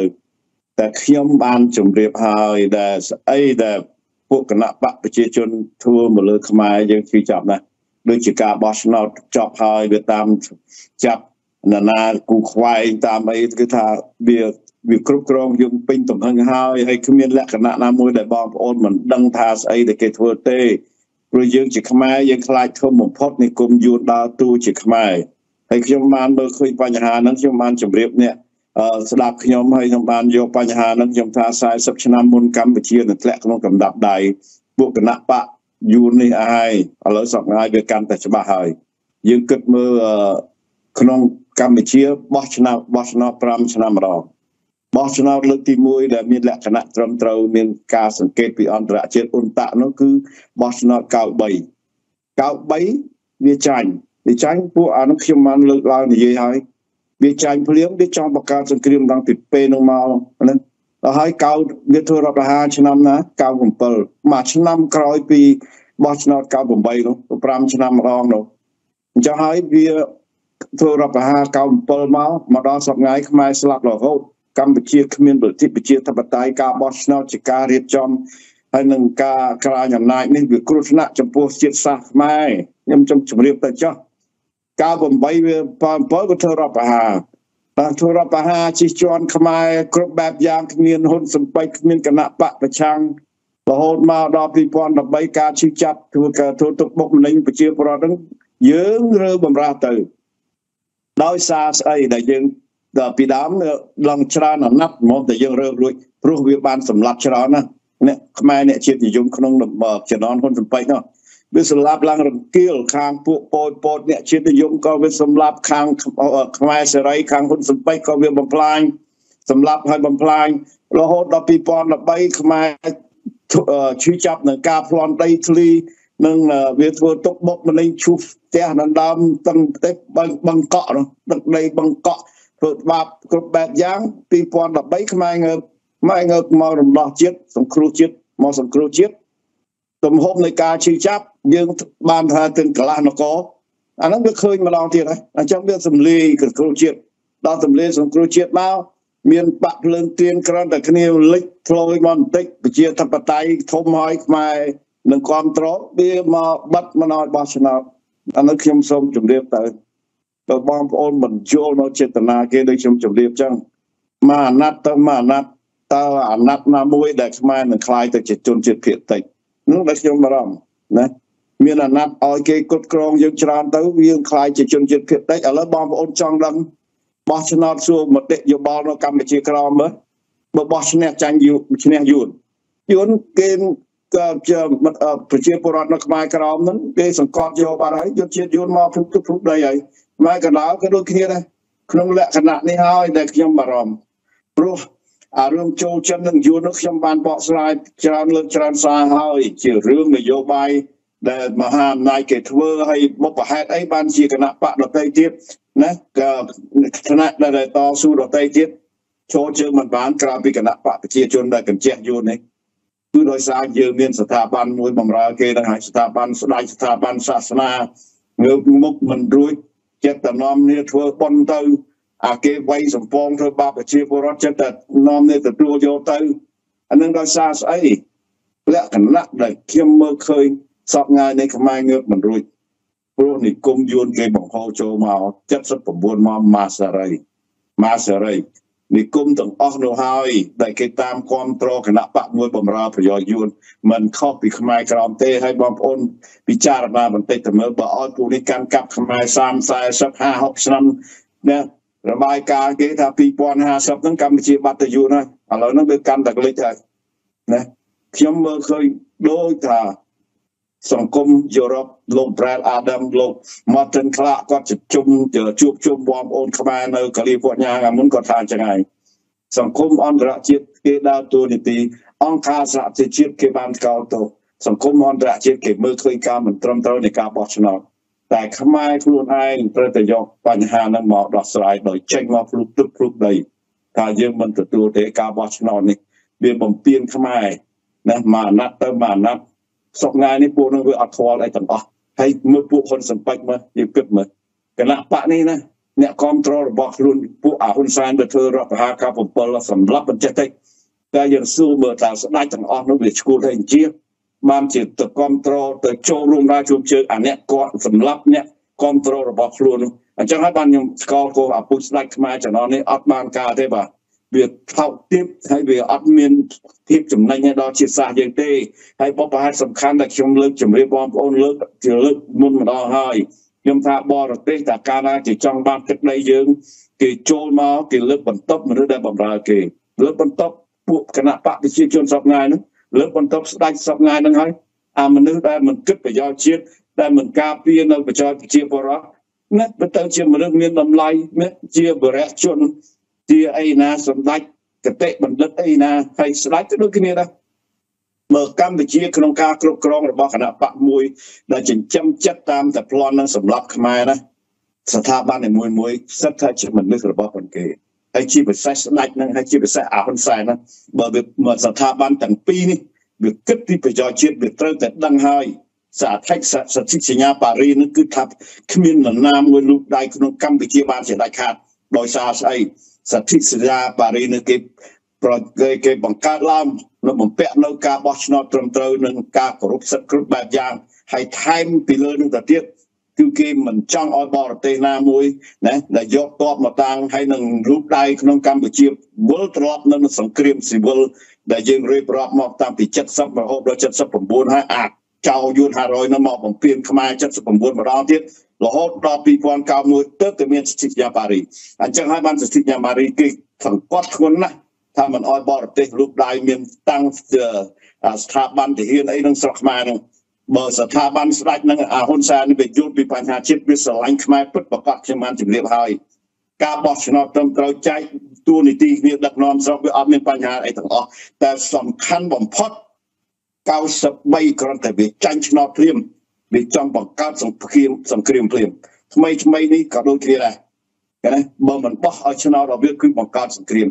តែខ្ញុំបានជម្រាបហើយដែលស្អីដែលពួកគណៈបកប្រជាជនធ្វើមកលើខ្មែរយើងជឿចាប់ណាស់ដូចជាការបោះឆ្នោតចប់ហើយវាតាមចាប់ នរណាគូខ្វែងតាមអីគឺថាវាវាគ្រប់គ្រងយើងពេញទំហឹងហើយហើយគ្មានលក្ខណៈណាមួយដែលបងប្អូនមិនដឹងថាស្អីដែលគេធ្វើទេព្រោះយើងជាខ្មែរយើងខ្លាចធំបំផុតនៃគុំយួនដើរតួជាខ្មែរហើយខ្ញុំបានមើលឃើញបញ្ហាហ្នឹងខ្ញុំបានជម្រាបអ្នកស្ដាប់ខ្ញុំហើយខ្ញុំបានយកបញ្ហាហ្នឹងខ្ញុំថា40ឆ្នាំមុនកម្ពុជានឹងធ្លាក់ក្នុងកំដាប់ដៃពួកគណៈបកយួននេះអើយឥឡូវសពថ្ងៃវាកាន់តែច្បាស់ហើយយើងគិតមើល ក្នុងកម្ពុជាបោះឆ្នោតបោះឆ្នោត5ឆ្នាំម្ដងបោះឆ្នោតលើកទី1ដែលមានលក្ខណៈត្រឹមត្រូវមានការសង្កេតពីអន្តរជាតិអ៊ុនតាក់នោះគឺបោះឆ្នោត93 93វាចាញ់វាចាញ់ពួកអានោះខ្ញុំបានលើកឡើងនិយាយហើយវាចាញ់ភ្លាមវាចង់បង្កើតសង្គ្រាមដល់ពីពេលនោះមកហ្នឹងដល់ហើយកោវាធ្វើរដ្ឋប្រហារឆ្នាំណា97មួយឆ្នាំក្រោយពីបោះឆ្នោត98នោះ5ឆ្នាំម្ដងនោះអញ្ចឹងហើយវា ធ្វើរដ្ឋប្រហារ97មកមកដល់សប្ងាយខ្មែរស្លាប់រហូតកម្ពុជាគ្មានលទ្ធិប្រជាធិបតេយ្យការបោះឆ្នោតជាការរៀបចំហើយនឹងការក្រាញអំណាចនេះវាគ្រោះថ្នាក់ចំពោះជាតិសាសន៍ខ្មែរខ្ញុំចង់ជម្រាបទៅចោះ98វា7ក៏ធ្វើរដ្ឋប្រហារបានធ្វើរដ្ឋប្រហារជិះជាន់ខ្មែរគ្រប់បែបយ៉ាងគ្មានហ៊ុនសំបែកគ្មានគណៈបកប្រឆាំងរហូតមកដល់2013ការជិះចាប់ធ្វើការធ្វើទុកបុកម្នេញប្រជាពលរដ្ឋហ្នឹងយើងរើបំរាស់ទៅ ដោយសារស្អីដែលយើងដល់ពីដើមឡងច្រើនអាណត្តិមកតែយើងរើរួចព្រោះវាបានសម្លាប់ច្រើនណាអ្នកខ្មែរអ្នកជាតិនិយមក្នុងចំណនហ៊ុនសំបែកនោះវាសម្លាប់ឡើងរង្គាលខាងពួកពោតពោតអ្នកជាតិនិយមក៏វាសម្លាប់ខាងខ្មែរសេរីខាងហ៊ុនសំបែកក៏វាបំផ្លាញសម្លាប់ហើយបំផ្លាញរហូតដល់2013ខ្មែរឈឺចាប់នឹងការប្លន់ដីធ្លី នឹងវាធ្វើទុកបុកម្នេញឈូសផ្ទះដណ្ដើមទាំងប្រទេសបង្កក់ទឹកដីបង្កក់ធ្វើបាបគ្រប់បែបយ៉ាង2013ខ្មែរងើបម៉ែងើបមករំដោះជាតិសង្គ្រោះជាតិមកសង្គ្រោះជាតិទំហំនៃការឈឺចាប់យើងបានថាទាំងកន្លះនគរអាហ្នឹងវាឃើញម្ដងទៀតហើយអញ្ចឹងវាសំលេងសង្គ្រោះជាតិដល់សំលេងសង្គ្រោះជាតិមកមានបាក់ភ្លើងទៀនគ្រាន់តែគ្នាលិចផ្លយមកបន្តិចប្រជាធិបតេយ្យធំហើយខ្មែរ នឹងគ្រប់គ្រងវាមកបិទមិនឲ្យបោះឆ្នោតអានោះខ្ញុំសូមជម្រាបទៅទៅបងប្អូនមិនយល់នៅចេតនាគេដូចខ្ញុំជម្រាបចឹងមកអាណត្តិទៅមកអាណត្តិតើអាណត្តិណាមួយដែលខ្មែរនឹងคลายទៅជាជនជាតិភាគតិចនោះដែលខ្ញុំបារម្ភណាមានអាណត្តិឲ្យគេគ្រប់គ្រងយើងច្រើនទៅយើងคลายជាជនជាតិភាគតិចឥឡូវបងប្អូនចង់ដឹងបោះឆ្នោតសួរមតិយោបល់នៅកម្ពុជាក្រមមើលបើបោះឈ្នះចាញ់យូឈ្នះយួនយួនគេ ជាប្រជាពលរដ្ឋនៅខ្មែរក្រមហ្នឹងគេសង្កត់យកបាត់ហើយយកជាតិយួនមកព្រឹកព្រឹកដីហើយម៉ែកណ្ដាលក៏ដូចគ្នាដែរក្នុងលក្ខណៈនេះហើយដែលខ្ញុំបារម្ភព្រោះអារឿងចូលចិត្តនឹងយួននោះខ្ញុំបានបកស្រាយច្រើនលើកច្រើនសារហើយជារឿងនយោបាយដែលមហាអំណាចគេធ្វើឲ្យបុព្វហេតុអីបានជាគណៈបកដតីទៀតណាក៏គណៈដែលតស៊ូដតីទៀតចូលជើងមិនបានក្រៅពីគណៈបកប្រជាជនដែលកញ្ជះយួននេះ គឺដោយសារយើងមានស្ថាប័នមួយបម្រើគេនឹងឲ្យស្ថាប័នស្ដេចស្ថាប័នសាសនាងើបមុខមិនរួចចិត្តតែនាំគ្នាធ្វើប៉ុនទៅអាគេវាយសំពងធ្វើបាបប្រជាពលរដ្ឋចិត្តតែនាំគ្នាទទួលយកទៅអានឹងដោយសារស្អីលក្ខណៈដែលខ្ញុំមើលឃើញសពថ្ងៃនៃខ្មែរងើបមិនរួចព្រោះនិគមយួនគេបង្ហូរចូលមក79មកម៉ាសារីម៉ាសារី និគមទាំងអស់នោះហើយដែលគេតាមគ្រប់គ្រងគណៈបកមួយបំរើប្រយោជន៍យួនមិនខុសពីខ្មែរក្រមទេហើយបងប្អូនពិចារណាបន្តិចទៅមើលបើឲ្យពួកនេះកាន់កាប់ខ្មែរ30 40 50 60ឆ្នាំណារបាយការណ៍គេថា2050ហ្នឹងកម្ពុជាបាត់ទៅយូរហើយឥឡូវហ្នឹងវាកាន់តែក្លេចហើយណាខ្ញុំមើលឃើញដូចថា សង្គមយុរ៉ុបលោក Brad Adam លោក Martin Clark គាត់ជជុំជួបជុំបងប្អូនខ្មែរនៅកាលីហ្វ័រញ៉ាកាមុនគាត់ថាចឹងហើយសង្គមអន្តរជាតិគេដើរតួនាទីអង្គការសហជីវជាតិគេបានកោតទោសសង្គមអន្តរជាតិគេមើលឃើញការមិនត្រឹមត្រូវនៃការបោះឆ្នោតតែខ្មែរខ្លួនឯងត្រូវតែយកបញ្ហាហ្នឹងមកដោះស្រាយដោយចេញមកភ្លុកទឹកភ្លុកដីថាយើងមិនទទួលទេការបោះឆ្នោតនេះវាបំពេញខ្មែរណាមួយអាណត្តិទៅមួយអាណត្តិ សពថ្ងៃនេះពួកនឹងវាអត់ខ្វល់អីទាំងអស់ហើយមើលពួកហ៊ុនសំពេចមើលយើងគិតមើលគណៈបកនេះណាអ្នកគ្រប់គ្រងរបស់ខ្លួនពួកអាហ៊ុនសែនទៅធ្វើរដ្ឋប្រហារការ7សម្រាប់បញ្ចេះតិចតែយើងសួរមើលថាស្ដេចទាំងអស់នោះវាឈ្គួលហើយជាបានជាទៅគ្រប់គ្រងទៅចូលរួមដើរជួបជើងអាអ្នកគាត់សម្រាប់អ្នកគ្រប់គ្រងរបស់ខ្លួនអញ្ចឹងហើយបានខ្ញុំស្គាល់គោអាពុជស្ដេចខ្មែរចំណនេះអត់បានការទេបាទ វាថោកទាបហើយវាអត់មានភាពចំណេញដល់ជាតិសាសន៍យើងទេហើយបបផាតសំខាន់ដែលខ្ញុំលើកជម្រាបបងប្អូនលើកជាលើកមុនម្ដងហើយខ្ញុំថាបរទេសតែកាលណាជាចង់បានទឹកដីយើងគេចូលមកគេលើកបន្ទប់មនុស្សដែលបម្រើគេលើកបន្ទប់ពួកគណៈបកប្រជាជនសពថ្ងៃហ្នឹងលើកបន្ទប់ស្ដេចសពថ្ងៃហ្នឹងហើយអាមនុស្សដែលមិនគិតប្រយោជន៍ជាតិដែលមិនការពារនៅប្រយោជន៍ប្រជាពលរដ្ឋណាបើទៅជាមនុស្សមានតម្លៃជាបរិយជន ជាអីណាសម្ដេចកតិបណ្ឌិតអីណាហើយស្ដេចក៏ដូចគ្នាដែរមើលកម្ពុជាក្នុងការគ្រប់គ្រងរបស់គណៈបកមួយដែលចិញ្ចឹមចិត្តតាមតែប្លន់នឹងសម្រាប់ខ្មែរណាស្ថាប័ននីមួយមួយសិតថាជាមនុស្សរបស់ពួកគេហើយជាពិសេសស្ដេចនឹងហើយជាពិសេសអាហ៊ុនសែនណាបើវាស្ថាប័នទាំងពីរនេះវាគិតពីប្រយោជន៍ជាតិវាត្រូវតែដឹងហើយសាធិសទ្ធិសញ្ញាប៉ារីនឹងគឺថាគ្មាននរណាមួយលូកដៃក្នុងកម្ពុជាបានជាដាច់ខាតដោយសារស្អី សន្ធិសញ្ញាប៉ារីនឹងគេប្រគេគេបង្កើតឡើងនៅបំពាក់នៅការបោះឆ្នោតត្រឹមត្រូវនិងការគោរពសិទ្ធិគ្រប់បែបយ៉ាងហើយថែមពីលើនឹងទៅទៀតគឺគេមិនចង់ឲ្យបរទេសណាមួយណាដែលយកតបមកតាំងហើយនឹងរូបដៃក្នុងកម្ពុជាវិលត្រឡប់នៅសង្គ្រាមស៊ីវិលដែលយើងរៀបរាប់មកតាំងពី70រហូតដល់79ហើយអាចចៅយួន500នោះមកបំពេញខ្មែរ79ម្ដងទៀតរហូតដល់2091ទៅតែមានសិទ្ធិញ្ញាប៉ារីអញ្ចឹងហើយបានសិទ្ធិញ្ញាប៉ារីគេសង្កត់ធ្ងន់ណាស់ថាមិនអោយបរទេសលូកដៃមានតាំងស្ថាប័នទាហានអីនឹងស្រុកខ្មែរនឹងបើស្ថាប័នស្ដេចនឹងអាហ៊ុនសែននេះវាយល់ពីបញ្ហាជាតិវាស្រឡាញ់ខ្មែរពិតប្រកបខ្ញុំបានជម្រាបហើយការបោះឆ្នោតត្រឹមត្រូវចែកទួលនីតិគ្នាដឹកនាំស្រុកវាអត់មានបញ្ហាអីទាំងអស់តែសំខាន់បំផុត93គ្រាន់តែវាចាញ់ឆ្នោតព្រាម វាចង់បង្កើតសង្គ្រាមសង្គ្រាមព្រាមថ្មីថ្មីនេះក៏ដូចគ្នាដែរណាបើមិនបោះឲ្យឆ្នោតរបស់វាគឺបង្កើតសង្គ្រាម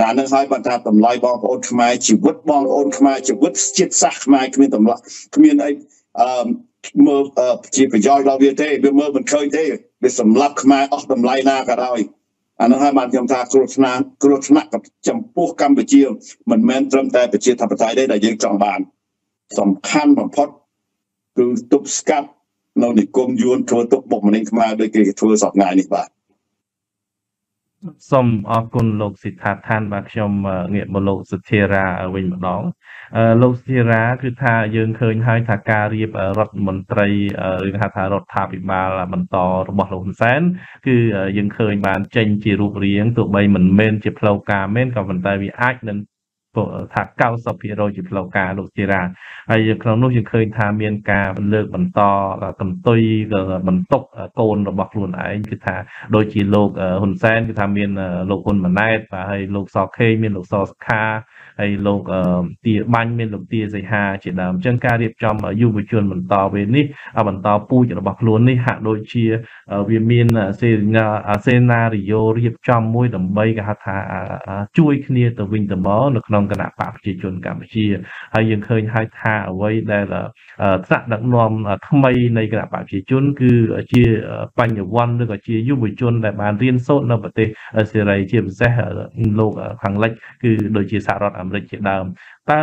ណានឹងហើយបន្តថាតម្លៃបងប្អូនខ្មែរជីវិតបងប្អូនខ្មែរជីវិតជាតិសាសន៍ខ្មែរគ្មានតម្លៃគ្មានអីអឺមើលជាប្រយោជន៍ដល់វាទេវាមើលមិនឃើញទេវាសម្លាប់ខ្មែរអស់តម្លៃណាក៏ដោយអានោះហើយបានខ្ញុំថាគ្រោះថ្នាក់គ្រោះថ្នាក់ចំពោះកម្ពុជាមិនមែនត្រឹមតែប្រជាធិបតេយ្យទេដែលយើងចង់បានសំខាន់បំផុត គឺទប់ស្កាត់នៅនិគមយួនធ្វើទុកបុកម្នេញខ្មែរដូចគេធ្វើសពថ្ងៃនេះបាទសូមអរគុណលោកសិដ្ឋាឋានបាទខ្ញុំងាកមកលោកសុធារាវិញម្ដងលោកសុធារាគឺថាយើងឃើញហើយថាការរៀបរដ្ឋមន្ត្រីឬហៅថារដ្ឋាភិបាលបន្តរបស់លោកហ៊ុនសែនគឺយើងឃើញបានចេញជារូបរាងទោះបីមិនមែនជាផ្លូវការមែនក៏ប៉ុន្តែវាអាចនឹង ថា90%ជាផ្លូវការលោកជារាហើយក្នុងនោះយើងឃើញថាមានការលើកបន្តកន្ទុយបន្ទុកកូនរបស់ខ្លួនឯងគឺថាដូចជាលោកហ៊ុនសែនគឺថាមានលោកហ៊ុនម៉ាណែតបាទហើយលោកសខេងមានលោកសសុខា ហើយលោកទាបាញ់មានលោកទាសីហាជាដើមអញ្ចឹងការរៀបចំយុវជនបន្តវេននេះបន្តពូជរបស់ខ្លួននេះហាក់ដូចជាវាមានសេនាសេណារីយ៉ូរៀបចំមួយដើម្បីគេហៅថាជួយគ្នាទៅវិញទៅមកនៅក្នុងគណៈបកប្រជាជនកម្ពុជាហើយយើងឃើញហើយថាអ្វីដែលថ្នាក់ដឹកនាំថ្មីនៃគណៈបកប្រជាជន គឺជាបញ្ញវន្តឬក៏ជាយុវជនដែលបានរៀនសូត្រនៅប្រទេសសេរីជាពិសេសលោកខាងលិចគឺដូចជាសហរដ្ឋអាមេរិកជាដើមតើ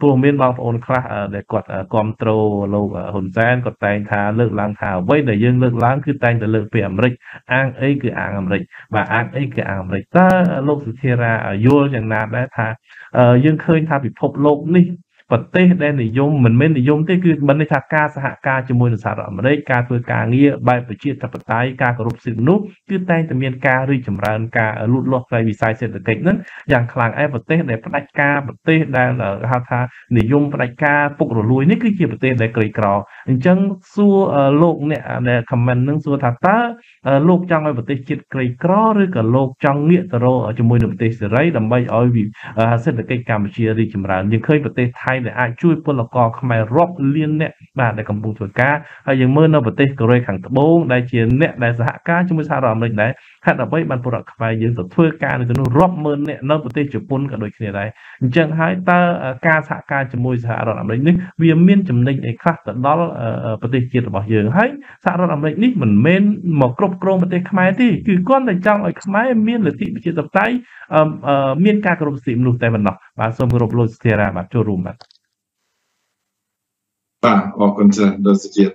ព្រោះមានបងប្អូនខ្លះដែលគាត់គ្រប់គ្រងលោកហ៊ុនសែនគាត់តែងថាលើកឡើងថាអ្វីដែលយើងលើកឡើងគឺតែងតែលើកពីអាមេរិកអាងអីគឺអាងអាមេរិកបាទអាងអីគឺអាងអាមេរិកតើលោកសុធារាយល់យ៉ាងណាដែរថាយើងឃើញថាពិភពលោកនេះ ប្រទេសដែលនិយមមិនមែននិយមទេគឺមិនន័យថាការសហការជាមួយនឹងសហរដ្ឋអាមេរិកការធ្វើការងារបែបប្រជាធិបតេយ្យការគោរពសិទ្ធិមនុស្សគឺតែងតែមានការរីកចម្រើនការលូតលាស់ផ្នែកវិស័យសេដ្ឋកិច្ចហ្នឹងយ៉ាងខ្លាំងឯប្រទេសដែលផ្ដាច់ការប្រទេសដែលហៅថានិយមផ្ដាច់ការពុករលួយនេះគឺជាប្រទេសដែលក្រីក្រអញ្ចឹងសួរលោកអ្នកដែល comment ហ្នឹងសួរថាតើលោកចង់ឲ្យប្រទេសជាតិក្រីក្រឬក៏លោកចង់ងាកទៅរកជាមួយនឹងប្រទេសសេរីដើម្បីឲ្យសេដ្ឋកិច្ចកម្ពុជារីកចម្រើនយើងឃើញប្រទេសថៃដែលអាចជួយពលករខ្មែររាប់លានអ្នកបាទដែលកំពុងធ្វើការហើយយើងមើលនៅប្រទេសកូរ៉េខាងត្បូងដែលជាអ្នកដែលសហការជាមួយសហរដ្ឋអាមេរិកដែរហេតុអ្វីបានពលរដ្ឋខ្មែរយើងទៅធ្វើការនៅទីនោះរាប់ម៉ឺនអ្នកនៅប្រទេសជប៉ុនក៏ដូចគ្នាដែរអញ្ចឹងហើយតើការសហការជាមួយសហរដ្ឋអាមេរិកនេះវាមានចំណេញអីខ្លះទៅដល់ប្រទេសជាតិរបស់យើងហើយសហរដ្ឋអាមេរិកនេះមិនមែនមកគ្រប់គ្រងប្រទេសខ្មែរទេគឺគាត់តែចង់ឲ្យខ្មែរមានលទ្ធិប្រជាធិបតេយ្យមានការគោរពសិទ្ធិមនុស្សតែប៉ុណ្ណោះបាទសូមគោរពលោកស្ថិរាបាទចូលរួមបាទ បាទអរគុណច្រើនលោកសុជាតិ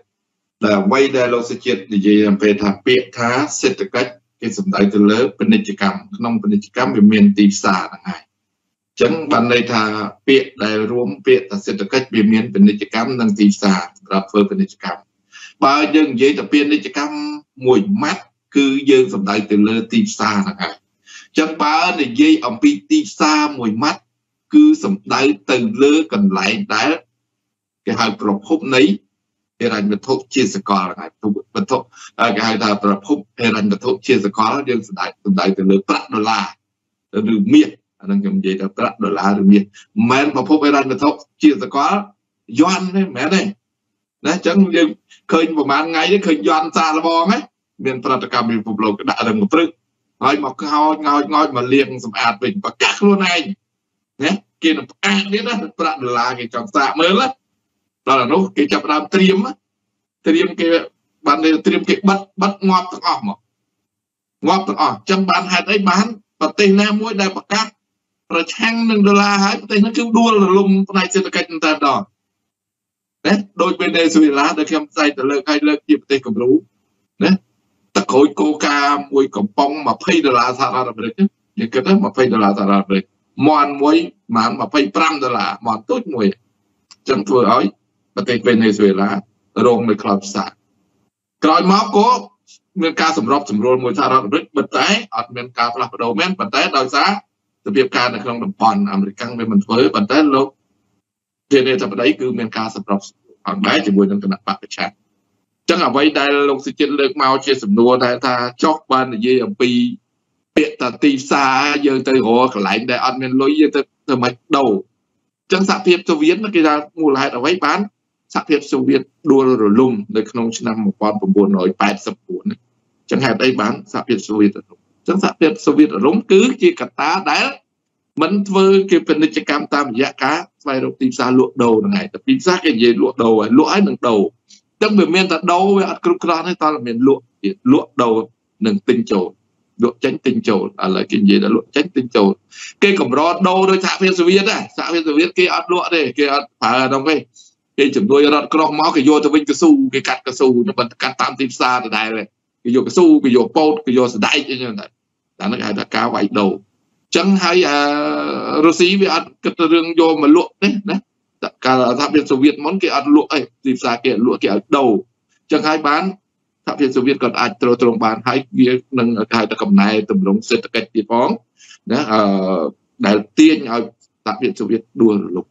ដែលអ្វីដែលលោកសុជាតិនិយាយអំពីថាពាក្យថាសេដ្ឋកិច្ចគេសំដៅទៅលើពាណិជ្ជកម្មក្នុងពាណិជ្ជកម្មវាមានទីផ្សារហ្នឹងហើយអញ្ចឹងបានន័យថាពាក្យដែលរួមពាក្យថាសេដ្ឋកិច្ចវាមានពាណិជ្ជកម្មនិងទីផ្សារសម្រាប់ធ្វើពាណិជ្ជកម្មបើយើងនិយាយទៅពាណិជ្ជកម្មមួយម៉ាត់គឺយើងសំដៅទៅលើទីផ្សារហ្នឹងហើយអញ្ចឹងបើនិយាយអំពីទីផ្សារមួយម៉ាត់គឺសំដៅទៅលើកន្លែងដែល គេហៅប្រភពនៃហិរញ្ញវត្ថុជាសកលហើយវត្ថុគេហៅថាប្រភពហិរញ្ញវត្ថុជាសកលយើងស្ដាយសំដៅទៅលើប្រាក់ដុល្លារឬមាសអានឹងខ្ញុំនិយាយថាប្រាក់ដុល្លារឬមាសមិនមែនប្រភពហិរញ្ញវត្ថុជាសកលយន់ទេមិនមែនទេណាអញ្ចឹងយើងឃើញប្រហែលថ្ងៃនេះឃើញយន់សាឡបងហ្នឹងមានប្រតិកម្មពិភពលោកដាក់រឹងព្រឹកហើយមកខោចងោចងោចមកលាងសម្អាតវិញប្រកាសខ្លួនឯងណាគេនឹងផ្អាកទៀតណាប្រាក់ដុល្លារគេចង់សាកមើលណា ដល់នោះគេចាប់ដើមត្រៀមត្រៀមគេបានត្រៀមគេបិទបិទងាប់ទាំងអស់មកងាប់ទាំងអស់ចឹងបានហេតុអីបានប្រទេសណាមួយដែលប្រកាសប្រឆាំងនឹងដុល្លារហើយប្រទេសនោះគឺដួលរលំផ្នែកសេដ្ឋកិច្ចតែម្ដងណាដូចវេណេស៊ុយឡាដែលខ្ញុំផ្សាយទៅលើកឲ្យលើកជាប្រទេសគំរូណាតក្រូចកូកាមួយកំប៉ុង20ដុល្លារសហរដ្ឋអាមេរិកយើងគិតទៅ20ដុល្លារសហរដ្ឋអាមេរិកមន់មួយប្រហែល25ដុល្លារមន់ទូចមួយអញ្ចឹងធ្វើឲ្យ ប្រទេសវេណេស៊ុយឡារងនៅក្លោបផ្សាក្រោយមកក៏មានការសម្របសម្រួលមួយសហរដ្ឋអាមេរិកប៉ុន្តែអត់មានការផ្លាស់ប្ដូរមែនប៉ុន្តែដោយសារសភាពការនៅក្នុងតំបន់អាមេរិកវាមិនធ្វើប៉ុន្តែលោកជានាយកបដីគឺមានការសម្របសម្រួលផងដែរជាមួយនឹងគណៈបកប្រឆាំងចឹងអ្វីដែលលោកសុជាតិលើកមកជាសំណួរដែលថាចុះបាននិយាយអំពីពាក្យតាទីផ្សារយើងទៅរកកន្លែងដែលអត់មានលុយយើងទៅធ្វើម៉េចដូរចឹងសហភាពសូវៀតគេថាមូលហេតុអ្វីបាន សហភាពសូវៀតដួលរលំនៅក្នុងឆ្នាំ1989ចឹងហេតុអីបានសហភាពសូវៀតរលំចឹងសហភាពសូវៀតរលំគឺជាកត្តាដែលមិនធ្វើគេពាណិជ្ជកម្មតាមរយៈការស្វែងរកទីផ្សារលក់ដូរហ្នឹងឯងតែទីផ្សារគេនិយាយលក់ដូរហើយលក់ហើយនឹងដូរចឹងវាមានតែដូរវាអត់គ្រប់គ្រាន់ទេតើមានលក់ទៀតលក់ដូរនឹងទិញចូលលក់ចេញទិញចូលឥឡូវគេនិយាយថាលក់ចេញទិញចូលគេកម្រដូរដោយសហភាពសូវៀតដែរសហភាពសូវៀតគេអត់លក់ទេគេអត់ប្រើហ្នឹងទេ គេជំនួយរត់ក្រោះមកគេយកទៅវិញកស៊ូគេកាត់កស៊ូបន្តកាត់តាមទីផ្សារដដែលគេយកកស៊ូគេយកពោតគេយកសដែកអីចឹងដែរតែហ្នឹងគេហៅថាការវាយដូរចឹងហើយអារុស្ស៊ីវាអត់គិតរឿងយកមកលក់ទេណាកាលសហភាពសូវៀតមុនគេអត់លក់អីទីផ្សារគេលក់គេឲ្យដូរចឹងហើយបានសហភាពសូវៀតក៏អាចទ្រទ្រង់បានហើយវានឹងគេហៅថាកំណែតម្រង់សេដ្ឋកិច្ចទៀតផងណាអឺដែលទាញឲ្យសហភាពសូវៀតដួលរលំ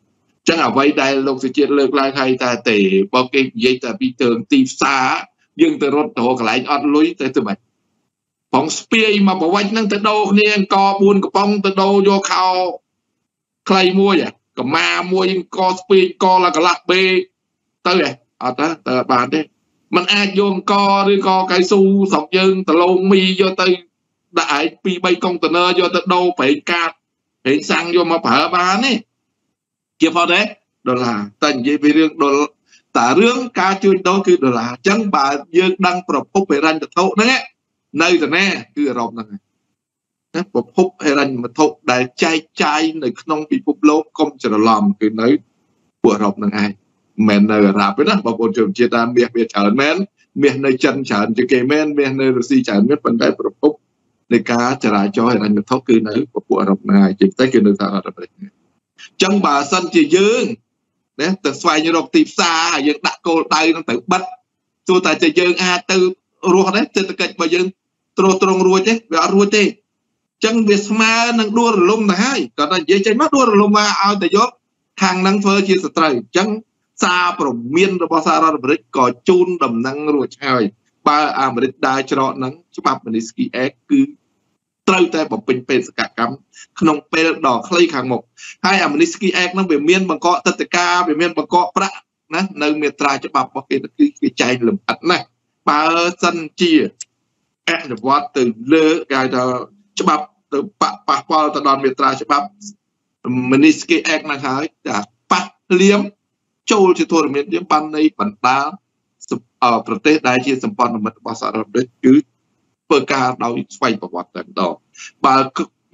ចឹងអ្វីដែលលោកសុជាតិលើកឡើងហើយតែទេបើគេនិយាយតែពីទើងទីផ្សារយើងទៅរត់ទៅកន្លែងអត់លុយទៅទៅមិនផងស្ពាយមកប្រវត្តិហ្នឹងទៅដូរគ្នាអង្គ4កំប៉ុងទៅដូរយកខោខ្លីមួយកម្មាមួយអង្គស្ពាយកលកលាស់បេទៅហ៎អត់ទៅទៅបានទេมันអាចយកអង្គឬក៏កៅស៊ូស្រុកយើងដលងមីយកទៅដាក់ឯង2 3កុងតឺន័រយកទៅដូរប្រេងកាតប្រេងសាំងយកមកប្រើបានទេ ជាផុតទេដុល្លារតែនិយាយពីរឿងដុល្លារតារឿងការជួញដូរគឺដុល្លារអញ្ចឹងបើយើងដឹងប្រភពហិរញ្ញវត្ថុហ្នឹងនៅទៅណាគឺអឺរ៉ុបហ្នឹងណាប្រភពហិរញ្ញវត្ថុដែលចែកចាយនៅក្នុងពិភពលោកកុំច្រឡំគឺនៅពួកអឺរ៉ុបហ្នឹងឯងមិននៅអារ៉ាប់ទេណាបងប្អូនជនជាតិថាមាសវាច្រើនមែនមាសនៅចិនច្រើនជាងគេមែនមាសនៅរុស្ស៊ីច្រើនមែនប៉ុន្តែប្រភពនៃការចរាចរហិរញ្ញវត្ថុគឺនៅពួកអឺរ៉ុបហ្នឹងឯងជាពិសេសគឺនៅសហរដ្ឋអាមេរិកហ្នឹង ចឹងបើសិនជាយើងណាទៅស្វែងរកទីផ្សារហើយយើងដាក់គោលដៅនឹងទៅបិទទោះតែជាយើងអាចទៅរស់ដែរសេដ្ឋកិច្ចរបស់យើងត្រួតត្រងរួចទេវាអត់រួចទេចឹងវាស្មើនឹងដួលរលំទៅហើយគាត់តែនិយាយចេញមកដួលរលំមកឲ្យតែយកខាងហ្នឹងធ្វើជាសត្រូវអញ្ចឹងសារព្រមានរបស់សហរដ្ឋអាមេរិកក៏ជូនដំណឹងរួចហើយបើអាមេរិកដើរច្រកហ្នឹងច្បាប់ Magnitsky Act គឺ ត្រូវតែបំពេញបេសកកម្មក្នុងពេលដ៏ខ្លីខាងមុខហើយអា Magnitsky Act ហ្នឹងវាមានបង្កកទឹកតការវាមានបង្កកប្រាក់ណានៅមាត្រាច្បាប់របស់គេគឺគេចែងលម្អិតណាស់បើសិនជាអនុវត្តទៅលើគេហៅថាច្បាប់ទៅប៉ប៉ះពាល់ទៅដល់មាត្រាច្បាប់ Magnitsky Act ហ្នឹងហើយតែប៉ះលៀមចូលជាធរមានលៀមបាននៃបណ្ដាប្រទេសដែលជាសម្ព័ន្ធមិត្តរបស់សហរដ្ឋអាមេរិកគឺ ធ្វើការដោយស្វ័យប្រវត្តិតែម្ដងបើ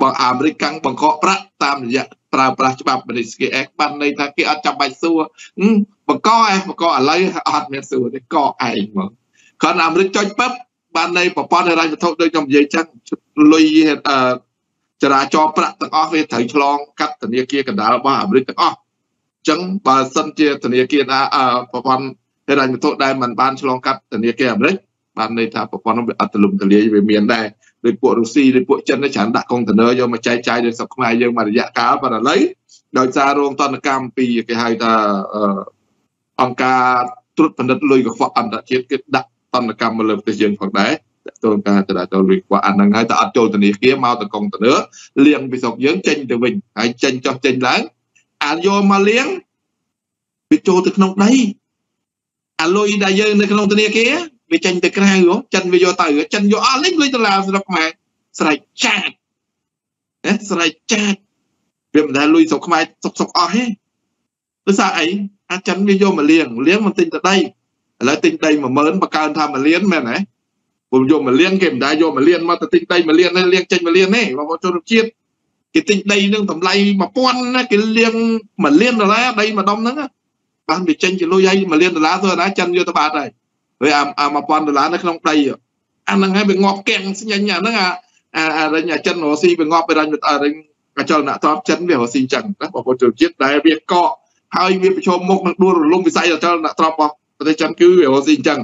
បើអាមេរិកកាំងបង្កកប្រាក់តាមរយៈប្រើប្រាស់ច្បាប់ Magnitsky Act បានន័យថាគេអត់ចាំបាច់សួរបង្កឯងបង្កឥឡូវអត់មានសួរទេកឯងមកគ្រាន់អាមេរិកចុចប៉ឹបបានន័យប្រព័ន្ធហិរញ្ញវត្ថុដូចខ្ញុំនិយាយចឹងលុយអឺចរាចរប្រាក់ទាំងអស់វាត្រូវឆ្លងកាត់ធនាគារកណ្ដាលរបស់អាមេរិកទាំងអស់អញ្ចឹងបើសិនជាធនាគារណាប្រព័ន្ធហិរញ្ញវត្ថុដែលมันបានឆ្លងកាត់ធនាគារអាមេរិក បានន័យថាប្រព័ន្ធនោះវាអត់ទលំទលាយវាមានដែរដោយពួករុស្ស៊ីដោយពួកចិនច្រើនដាក់កុងតឺន័រយកមកចែកចាយដោយស្រុកខ្មែរយើងមួយរយៈកាលប៉ុន្តែឥឡូវដោយសាររោងតនកម្មពីគេហៅថាអង្គការត្រួតពិនិត្យលុយកខ្វក់អន្តរជាតិគេដាក់តនកម្មមកលើប្រទេសយើងផងដែរតើតើការចរាចរណ៍លុយខ្វះអាហ្នឹងហើយតែអត់ចូលធនាគារមកទៅកុងតឺន័រលៀងពីស្រុកយើងចេញទៅវិញហើយចេញចុះចេញឡើងអាយកមកលៀងវាចូលទៅក្នុងដីអាលុយដែលយើងនៅក្នុងធនាគារ វាចេញទៅក្រៅចិនវាយកទៅចិនយកអស់លេងលុយដុល្លារស្រុកខ្មែរស្រែកចាតណាស្រែកចាតវាមិនដែលលុយស្រុកខ្មែរសុកសុកអស់ទេដោយសារអីអាចិនវាយកមកលៀងលៀងមិនទិញទៅដីឥឡូវទិញដី10000បកើនថា1លានមែនទេผมយក1លានគេមិនដែលយក1លានមកទៅទិញដី1លានទេលៀងចេញ1លានទេបងប្អូនជនជាតិគេទិញដីនឹងតម្លៃ1000ណាគេលៀង1លានដុល្លារដីមួយដុំហ្នឹងបានវាចេញជាលុយឲ្យ1លានដុល្លារទៅណាចិនយកទៅបាត់ហើយ ហើយអា1000ដុល្លារនៅក្នុងដីអាហ្នឹងហើយវាងាប់កៀងស្ញញអាហ្នឹងអាអារិញអាចិនរស់ស៊ីវាងាប់វារិញអរិញអចលនៈតបចិនវារស់ស៊ីចឹងណាបងប្អូនជនជាតិដែលវាកកហើយវាប្រឈមមុខនឹងដួលរលំវិស័យអចលនៈតបរបស់ប្រទេសចិនគឺវារស់ស៊ីចឹង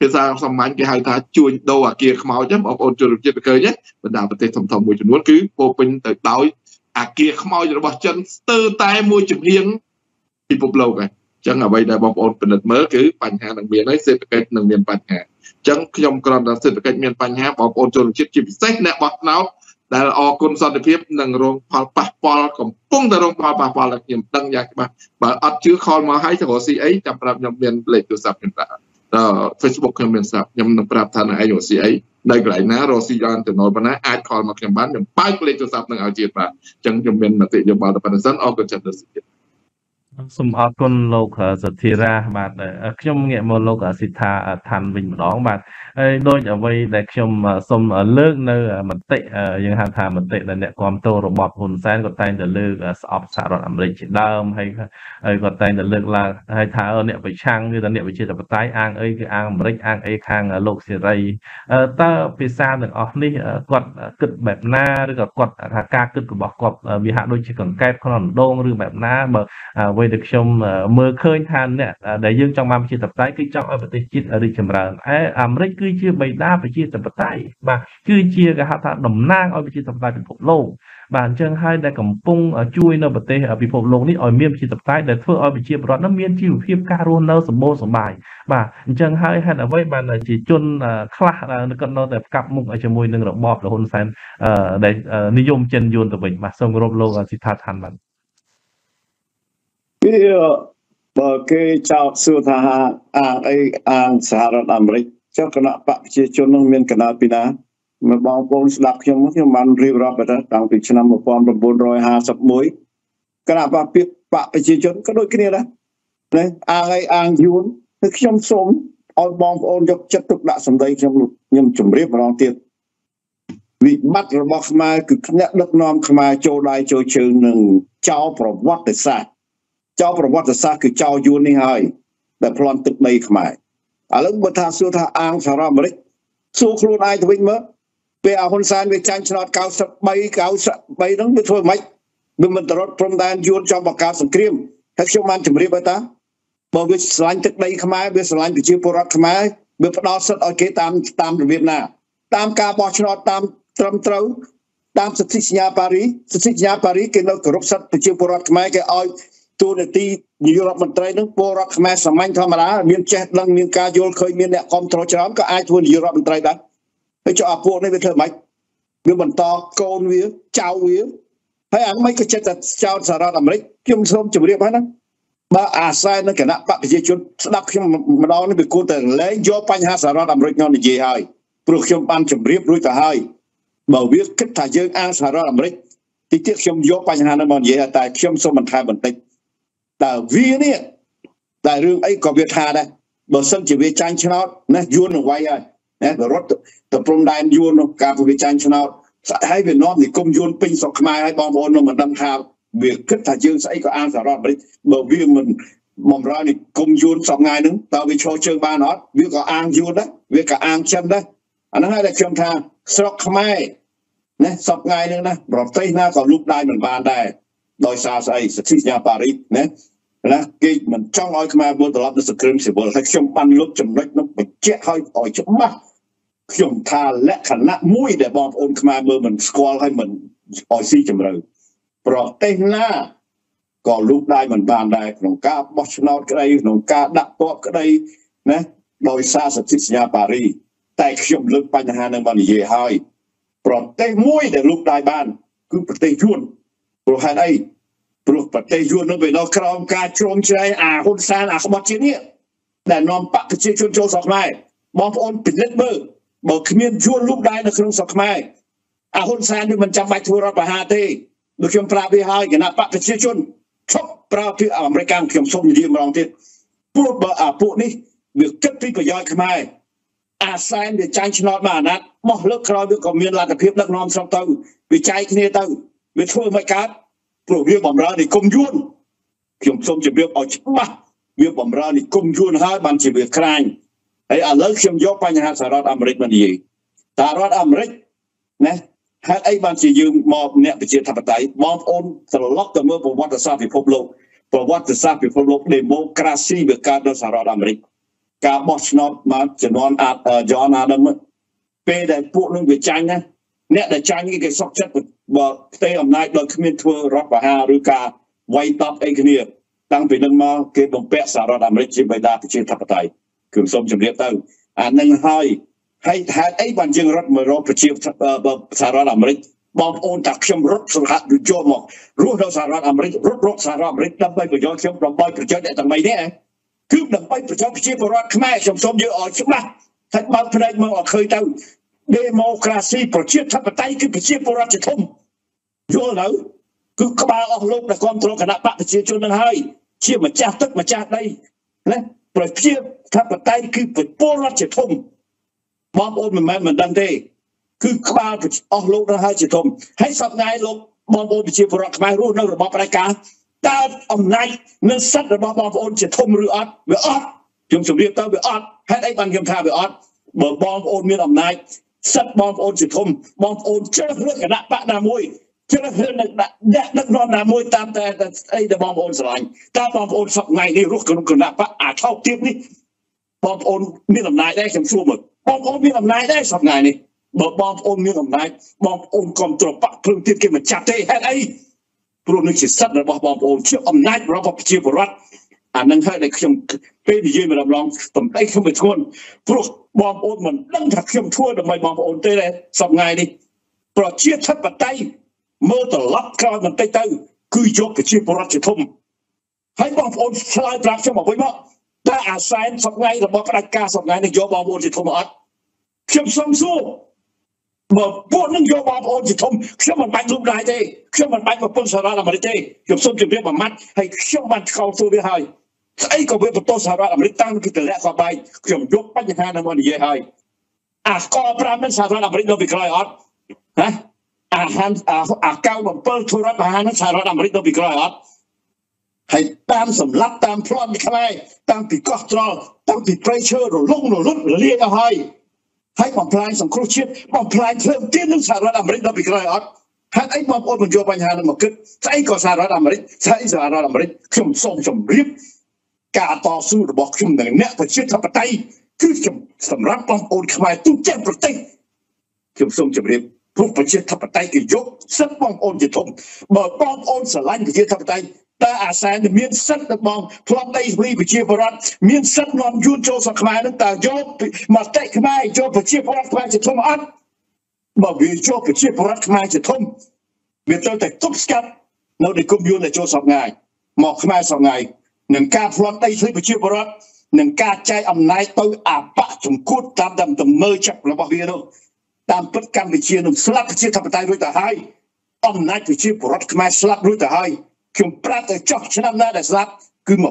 ភាសាសាមញ្ញគេហៅថាជួញដូរអាគារខ្មោចចឹងបងប្អូនជនជាតិឃើញទេបណ្ដាប្រទេសធំៗមួយចំនួនគឺពោពេញទៅដោយអាគារខ្មោចរបស់ចិនស្ទើរតែមួយជំនាញពិភពលោកហើយ ចឹងអ្វីដែលបងប្អូនពិនិត្យមើលគឺបញ្ហានឹងមានហើយសេដ្ឋកិច្ចនឹងមានបញ្ហាចឹងខ្ញុំគ្រាន់តែសេដ្ឋកិច្ចមានបញ្ហាបងប្អូនជនជាតិជាពិសេសអ្នកបោះឆ្នោតដែលអគុណសន្តិភាពនឹងរងផលប៉ះពាល់កំពុងតែរងផលប៉ះពាល់ខ្ញុំដឹងយ៉ាងច្បាស់បើអត់ជឿខលមកឲ្យទៅរកស៊ីអីចាំប្រាប់ខ្ញុំមានលេខទូរស័ព្ទខ្ញុំដាក់អឺ Facebook ខ្ញុំមានស្រាប់ខ្ញុំនឹងប្រាប់ថាឯងរកស៊ីអីនៅកន្លែងណារកស៊ីយ៉ាងចំណូលប៉ុណ្ណាអាចខលមកខ្ញុំបានខ្ញុំបើកលេខទូរស័ព្ទនឹងឲ្យជាតិបាទអញ្ចឹងខ្ញុំមានមតិយោបល់ទៅប៉ុណ្ណឹងសិនអរគុណចិត្តទៅ សិទ្ធិសូមអរគុណលោកសធិរាបាទខ្ញុំងាកមកលោកសិដ្ឋាឋានវិញម្ដងបាទហើយដូចអ្វីដែលខ្ញុំសូមលើកនៅមតិយើងហៅថាមតិដែលអ្នកគ្រប់គ្រងរបបហ៊ុនសែនក៏តែងតែលើកស្អប់សហរដ្ឋអាមេរិកជាដើមហើយហើយក៏តែងតែលើកឡើងហើយថាអ្នកប្រឆាំងគឺថាអ្នកវិជាតបតៃអាងអីគឺអាងអាមេរិកអាងអីខាងលោកសេរីតើភាសាទាំងអស់នេះគាត់គិតបែបណាឬក៏គាត់ថាការគិតរបស់គាត់វាហាក់ដូចជាកង្កែបក្នុងដងឬបែបណាបើអ្វីដែលខ្ញុំមើលឃើញថាអ្នកដែលយើងចង់បានប្រជាធិបតេយ្យគឺចង់ឲ្យប្រទេសជាតិរីកចម្រើនឯអាមេរិកគឺជាបិតាប្រជាធិបតេយ្យបាទគឺជាគេហៅថាតំណាងឲ្យប្រជាធិបតេយ្យពិភពលោកបាទអញ្ចឹងហើយដែលកំពុងជួយនៅប្រទេសពិភពលោកនេះឲ្យមានប្រជាធិបតេយ្យដែលធ្វើឲ្យប្រជាពលរដ្ឋនោះមានជីវភាពការរស់នៅសម្បូរសប្បាយបាទអញ្ចឹងហើយហេតុអ្វីបានជាជនខ្លះគាត់នៅតែផ្កាប់មុខជាមួយនឹងរបបលហ៊ុនសែនដែលនិយមចិនយួនទៅវិញបាទសូមគោរពលោកសិដ្ឋាឋានបាទ វាបើគេចោទសួរថាអាងអីអាងសហរដ្ឋអាមេរិកចុះគណៈបកប្រជាជននោះមានគណៈពីណាមកបងប្អូនស្ដាប់ខ្ញុំខ្ញុំបានរៀបរាប់ទៅតាំងពីឆ្នាំ1951គណៈបកពាក្យបកប្រជាជនក៏ដូចគ្នាដែរណាអាងអីអាងយួនគឺខ្ញុំសូមឲ្យបងប្អូនយកចិត្តទុកដាក់សម្ដីខ្ញុំខ្ញុំជម្រាបម្ដងទៀតវិបត្តិរបស់ខ្មែរគឺអ្នកដឹកនាំខ្មែរចូលដៃចូលជើងនឹងចោលប្រវត្តិសាស្ត្រ ចោលប្រវត្តិសាស្ត្រគឺចោលយួននេះហើយដែលប្លន់ទឹកដីខ្មែរឥឡូវបើថាសួរថាអាងសហរដ្ឋអាមេរិកសួរខ្លួនឯងទៅវិញមើលពេលអាហ៊ុនសែនវាចាញ់ឆ្នោត93 93ហ្នឹងវាធ្វើម៉េចវាមិនត្រត់ព្រំដែនយួនចំបង្កើតសង្គ្រាមហើយខ្ញុំបានជម្រាបឲ្យតាបើវាស្រឡាញ់ទឹកដីខ្មែរវាស្រឡាញ់ប្រជាពលរដ្ឋខ្មែរវាផ្ដល់សិទ្ធិឲ្យគេតាមតាមរបៀបណាតាមការបោះឆ្នោតតាមត្រឹមត្រូវតាមសិទ្ធិសញ្ញាប៉ារីសិទ្ធិសញ្ញាប៉ារីគេនៅគោរពសិទ្ធិប្រជាពលរដ្ឋខ្មែរគេឲ្យ ទូនាទីនាយករដ្ឋមន្ត្រីនឹងពលរដ្ឋខ្មែរសាមញ្ញធម្មតាមានចេះដឹងមានការយល់ឃើញមានអ្នកគ្រប់គ្រងច្រើនក៏អាចធ្វើនាយករដ្ឋមន្ត្រីដែរហើយចុះអាពួកនេះវាធ្វើម៉េចវាបន្តកូនវាចៅវាហើយអាមិនក៏ចិត្តតែចោតសហរដ្ឋអាមេរិកខ្ញុំសូមជម្រាបហើយណាបើអាស្រ័យនឹងគណៈបកប្រជាជនស្ដាប់ខ្ញុំម្ដងនេះវាគួរតែលែងយកបញ្ហាសហរដ្ឋអាមេរិកមកនិយាយហើយព្រោះខ្ញុំបានជម្រាបរួចទៅហើយបើវាគិតថាយើងអាងសហរដ្ឋអាមេរិកទីទៀតខ្ញុំយកបញ្ហានោះមកនិយាយតែខ្ញុំសូមបន្ថែមបន្តិច តើវានេះតែរឿងអីក៏វាថាដែរបើសិនជាវាចាញ់ឆ្នោតណាយួននឹងវាយហើយណារត់ទៅព្រំដែនយួនក្នុងការវាចាញ់ឆ្នោតហើយវានាំនិគមយួនពេញស្រុកខ្មែរហើយបងប្អូននឹងមិនដឹងថាវាគិតថាយើងស្អីក៏អានសារ៉ាត់អាមេរិកបើវាមិនបំរើនិគមយួនសពថ្ងៃហ្នឹងតើវាឈរជើងបានអត់វាក៏អាងយួនដែរវាក៏អាងចិនដែរអាហ្នឹងហើយដែលខ្ញុំថាស្រុកខ្មែរណាសពថ្ងៃហ្នឹងណាប្រទេសណាក៏លុបដាយមិនបានដែរ ដោយសារស្អីសិទ្ធិសញ្ញាប៉ារីសណាណាគេមិនចង់ឲ្យខ្មែរវិលត្រឡប់ទៅសង្គ្រាមស៊ីវិលហើយខ្ញុំបានលើកចំណុចនោះបញ្ជាក់ឲ្យឲ្យច្បាស់ខ្ញុំថាលក្ខណៈមួយដែលបងប្អូនខ្មែរមើលមិនស្គាល់ហើយមិនឲ្យស៊ីជម្រៅប្រទេសណាក៏លូកដៃមិនបានដែរក្នុងការបោះឆ្នោតក្តីក្នុងការដាក់ទ័ពក្តីណាដោយសារសន្ធិសញ្ញាប៉ារីតែខ្ញុំលើកបញ្ហានឹងមកនិយាយហើយប្រទេសមួយដែលលូកដៃបានគឺប្រទេសយួន ព្រោះហេតុអីព្រោះប្រទេសយួននៅពេលនោះក្រោមការជ្រោមជ្រែងអាហ៊ុនសែនអាក្បត់ជាតិនេះដែលនាំបកប្រជាជនចូលស្រុកខ្មែរបងប្អូនពិនិត្យមើលបើគ្មានយួនលូកដៃនៅក្នុងស្រុកខ្មែរអាហ៊ុនសែនវាមិនចាំបាច់ធ្វើរដ្ឋប្រហារទេដូចខ្ញុំប្រាប់វាហើយគណៈបកប្រជាជនឈប់ប្រើពាក្យអាមេរិកខ្ញុំសូមនិយាយម្ដងទៀតព្រោះបើអាពួកនេះវាគិតពីប្រយោជន៍ខ្មែរអាសែនវាចាញ់ឆ្នោតមកអាណត្តិបោះលើកក្រោយវាក៏មានលទ្ធភាពដឹកនាំស្រុកទៅវាចែកគ្នាទៅ វាធ្វើមិនកើតព្រោះវាបំរើនិគមយួនខ្ញុំសូមជម្រាបឲ្យច្បាស់វាបំរើនិគមយួនហើយបានជាវាក្រាញហើយឥឡូវខ្ញុំយកបញ្ហាសហរដ្ឋអាមេរិកមកនិយាយសហរដ្ឋអាមេរិកណាហេតុអីបានជាយើងមកអ្នកប្រជាធិបតេយ្យបងប្អូនត្រឡប់ទៅមើលប្រវត្តិសាស្ត្រពិភពលោកប្រវត្តិសាស្ត្រពិភពលោក democracy វាកើតនៅសហរដ្ឋអាមេរិកការបោះឆ្នោតមកជំនាន់អាយ៉នអាដាមពេលដែលពួកនឹងវាចាញ់ណា អ្នកដែលចាញ់គេសុកចិត្តបើផ្ទៃអំណាចដោយគ្មានធ្វើរដ្ឋបហាឬការវាយតប់អីគ្នាតាំងពីនឹងមកគេបំពាក់សហរដ្ឋអាមេរិកជាបិតាប្រជាធិបតេយ្យគឺសូមជម្រាបទៅអានឹងហើយហើយហេតុអីបានយើងរត់មករកប្រជាសហរដ្ឋអាមេរិកបងប្អូនតាខ្ញុំរត់សហយុជមករស់នៅសហរដ្ឋអាមេរិករត់រកសហរដ្ឋអាមេរិកដើម្បីប្រយោជន៍ខ្ញុំដើម្បីប្រយោជន៍អ្នកទាំង3នេះគឺដើម្បីប្រយោជន៍ប្រជាពលរដ្ឋខ្មែរខ្ញុំសូមយកឲ្យច្បាស់ថាបើកភ្នែកមើលឲ្យឃើញទៅ democracy ប្រជាធិបតេយ្យគឺប្រជាពលរដ្ឋជាធំយល់ទៅគឺក្បាលអស់លោកដែលគ្រប់គ្រងគណៈបកប្រជាជននឹងហើយជាម្ចាស់ទឹកម្ចាស់ដីណាប្រជាធិបតេយ្យគឺពលរដ្ឋជាធំបងប្អូនមិនមែនមិនដឹងទេគឺក្បាលអស់លោកទៅហើយជាធំហើយសប្តាហ៍លោកបងប្អូនប្រជាពលរដ្ឋខ្មែររស់នៅរបបផ្ដាច់ការតើអំណាចនិងសិទ្ធិរបស់បងប្អូនជាធំឬអត់វាអត់ខ្ញុំជម្រាបទៅវាអត់ហេតុអីបានខ្ញុំថាវាអត់បើបងប្អូនមានអំណាច សិទ្ធិបងប្អូនជាធំបងប្អូនជ្រើសរើសគណៈបកណាមួយជ្រើសរើសនឹងដាក់ដាក់ដឹកនាំណាមួយតាមតែអីដែលបងប្អូនស្រឡាញ់តើបងប្អូនសពថ្ងៃនេះរស់ក្នុងគណៈបកអាថោកទៀបនេះបងប្អូនមានអំណាចដែរខ្ញុំសួរមើលបងប្អូនមានអំណាចដែរសពថ្ងៃនេះបើបងប្អូនមានអំណាចបងប្អូនគ្រប់ត្របាក់ភ្លើងទៀតគេមិនចាប់ទេហេតុអីព្រោះនឹងជាសិទ្ធិរបស់បងប្អូនជាអំណាចរបស់ប្រជាពលរដ្ឋ អានឹងហើយដែលខ្ញុំពេលនិយាយម្ដងឡងតំដៃខ្ញុំមិនធ្ងន់ព្រោះបងប្អូនមិនដឹងថាខ្ញុំធ្វើដើម្បីបងប្អូនទេសប្ងៃនេះប្រជាធិបតេយ្យមើលត្រឡប់ក្រោយបន្តិចទៅ គឺយកប្រជាពលរដ្ឋជាធំហើយបងប្អូនឆ្លើយប្រាប់ខ្ញុំមកវិញមកតើអាសែនសប្ងៃរបស់ផ្ដាច់ការសប្ងៃនេះយកបងប្អូនជាធំអត់ខ្ញុំសុំសួរបើពួកនឹងយកបងប្អូនជាធំខ្ញុំមិនបាច់លុបដែរទេខ្ញុំមិនបាច់ប្រពន្ធសារ៉ាអាមេរិកទេខ្ញុំសូមជម្រាបមួយម៉ាត់ហើយខ្ញុំបានឆ្កោតសួរវាហើយ ស្អីក៏វាបន្តសហរដ្ឋអាមេរិកតាំងពីតលាក់ក៏បាយខ្ញុំយកបញ្ហានឹងមកនិយាយហើយអាស្ក5នឹងសហរដ្ឋអាមេរិកនៅពីក្រោយអត់ណាអាហានអា97ធុរដ្ឋមហានឹងសហរដ្ឋអាមេរិកនៅពីក្រោយអត់ហើយតាមសម្លាប់តាមប្លន់ខ្មែរតាមពីកោះត្រល់តាមពីព្រៃឈើរលងរលត់រលាយទៅហើយហើយបំផ្លាញសង្គ្រោះជាតិបំផ្លាញភ្លើងទៀននឹងសហរដ្ឋអាមេរិកនៅពីក្រោយអត់ហេតុអីបងប្អូនបញ្ចូលបញ្ហានេះមកគិតស្អីក៏សហរដ្ឋអាមេរិកស្អីសហរដ្ឋអាមេរិកខ្ញុំសូមជម្រាប ការតស៊ូរបស់ខ្ញុំនិងអ្នកប្រជាធិបតេយ្យគឺសម្រាប់បងប្អូនខ្មែរទូទាំងប្រទេសខ្ញុំសូមជម្រាបព្រោះប្រជាធិបតេយ្យគឺយកសិទ្ធិបងប្អូនជាធំបើបងប្អូនស្រឡាញ់ប្រជាធិបតេយ្យតើអាសែនមានសិទ្ធិរបស់ផ្លំដីស្រីប្រជាពលរដ្ឋមានសិទ្ធិនាំយួនចូលស្រុកខ្មែរនឹងតើយកមកតេខ្មែរយកប្រជាពលរដ្ឋខ្មែរជាធំអត់បើវាយកប្រជាពលរដ្ឋខ្មែរជាធំវាត្រូវតែទប់ស្កាត់នៅនៃគុំយួនដែលចូលស្រុកងាយមកខ្មែរស្រុកងាយ នឹងការផ្លន់ដីស្រីប្រជាពលរដ្ឋនឹងការចែកអំណាចទៅអាបៈចំគួតតាមតាមដំណើរចាប់របស់វានោះតាមពិតកម្ពុជានឹងស្លាប់ប្រជាធិបតេយ្យរួចទៅហើយអំណាចប្រជាពលរដ្ឋខ្មែរស្លាប់រួចទៅហើយខ្ញុំប្រាប់ទៅចោះឆ្នាំណាដែលស្លាប់គឺ1997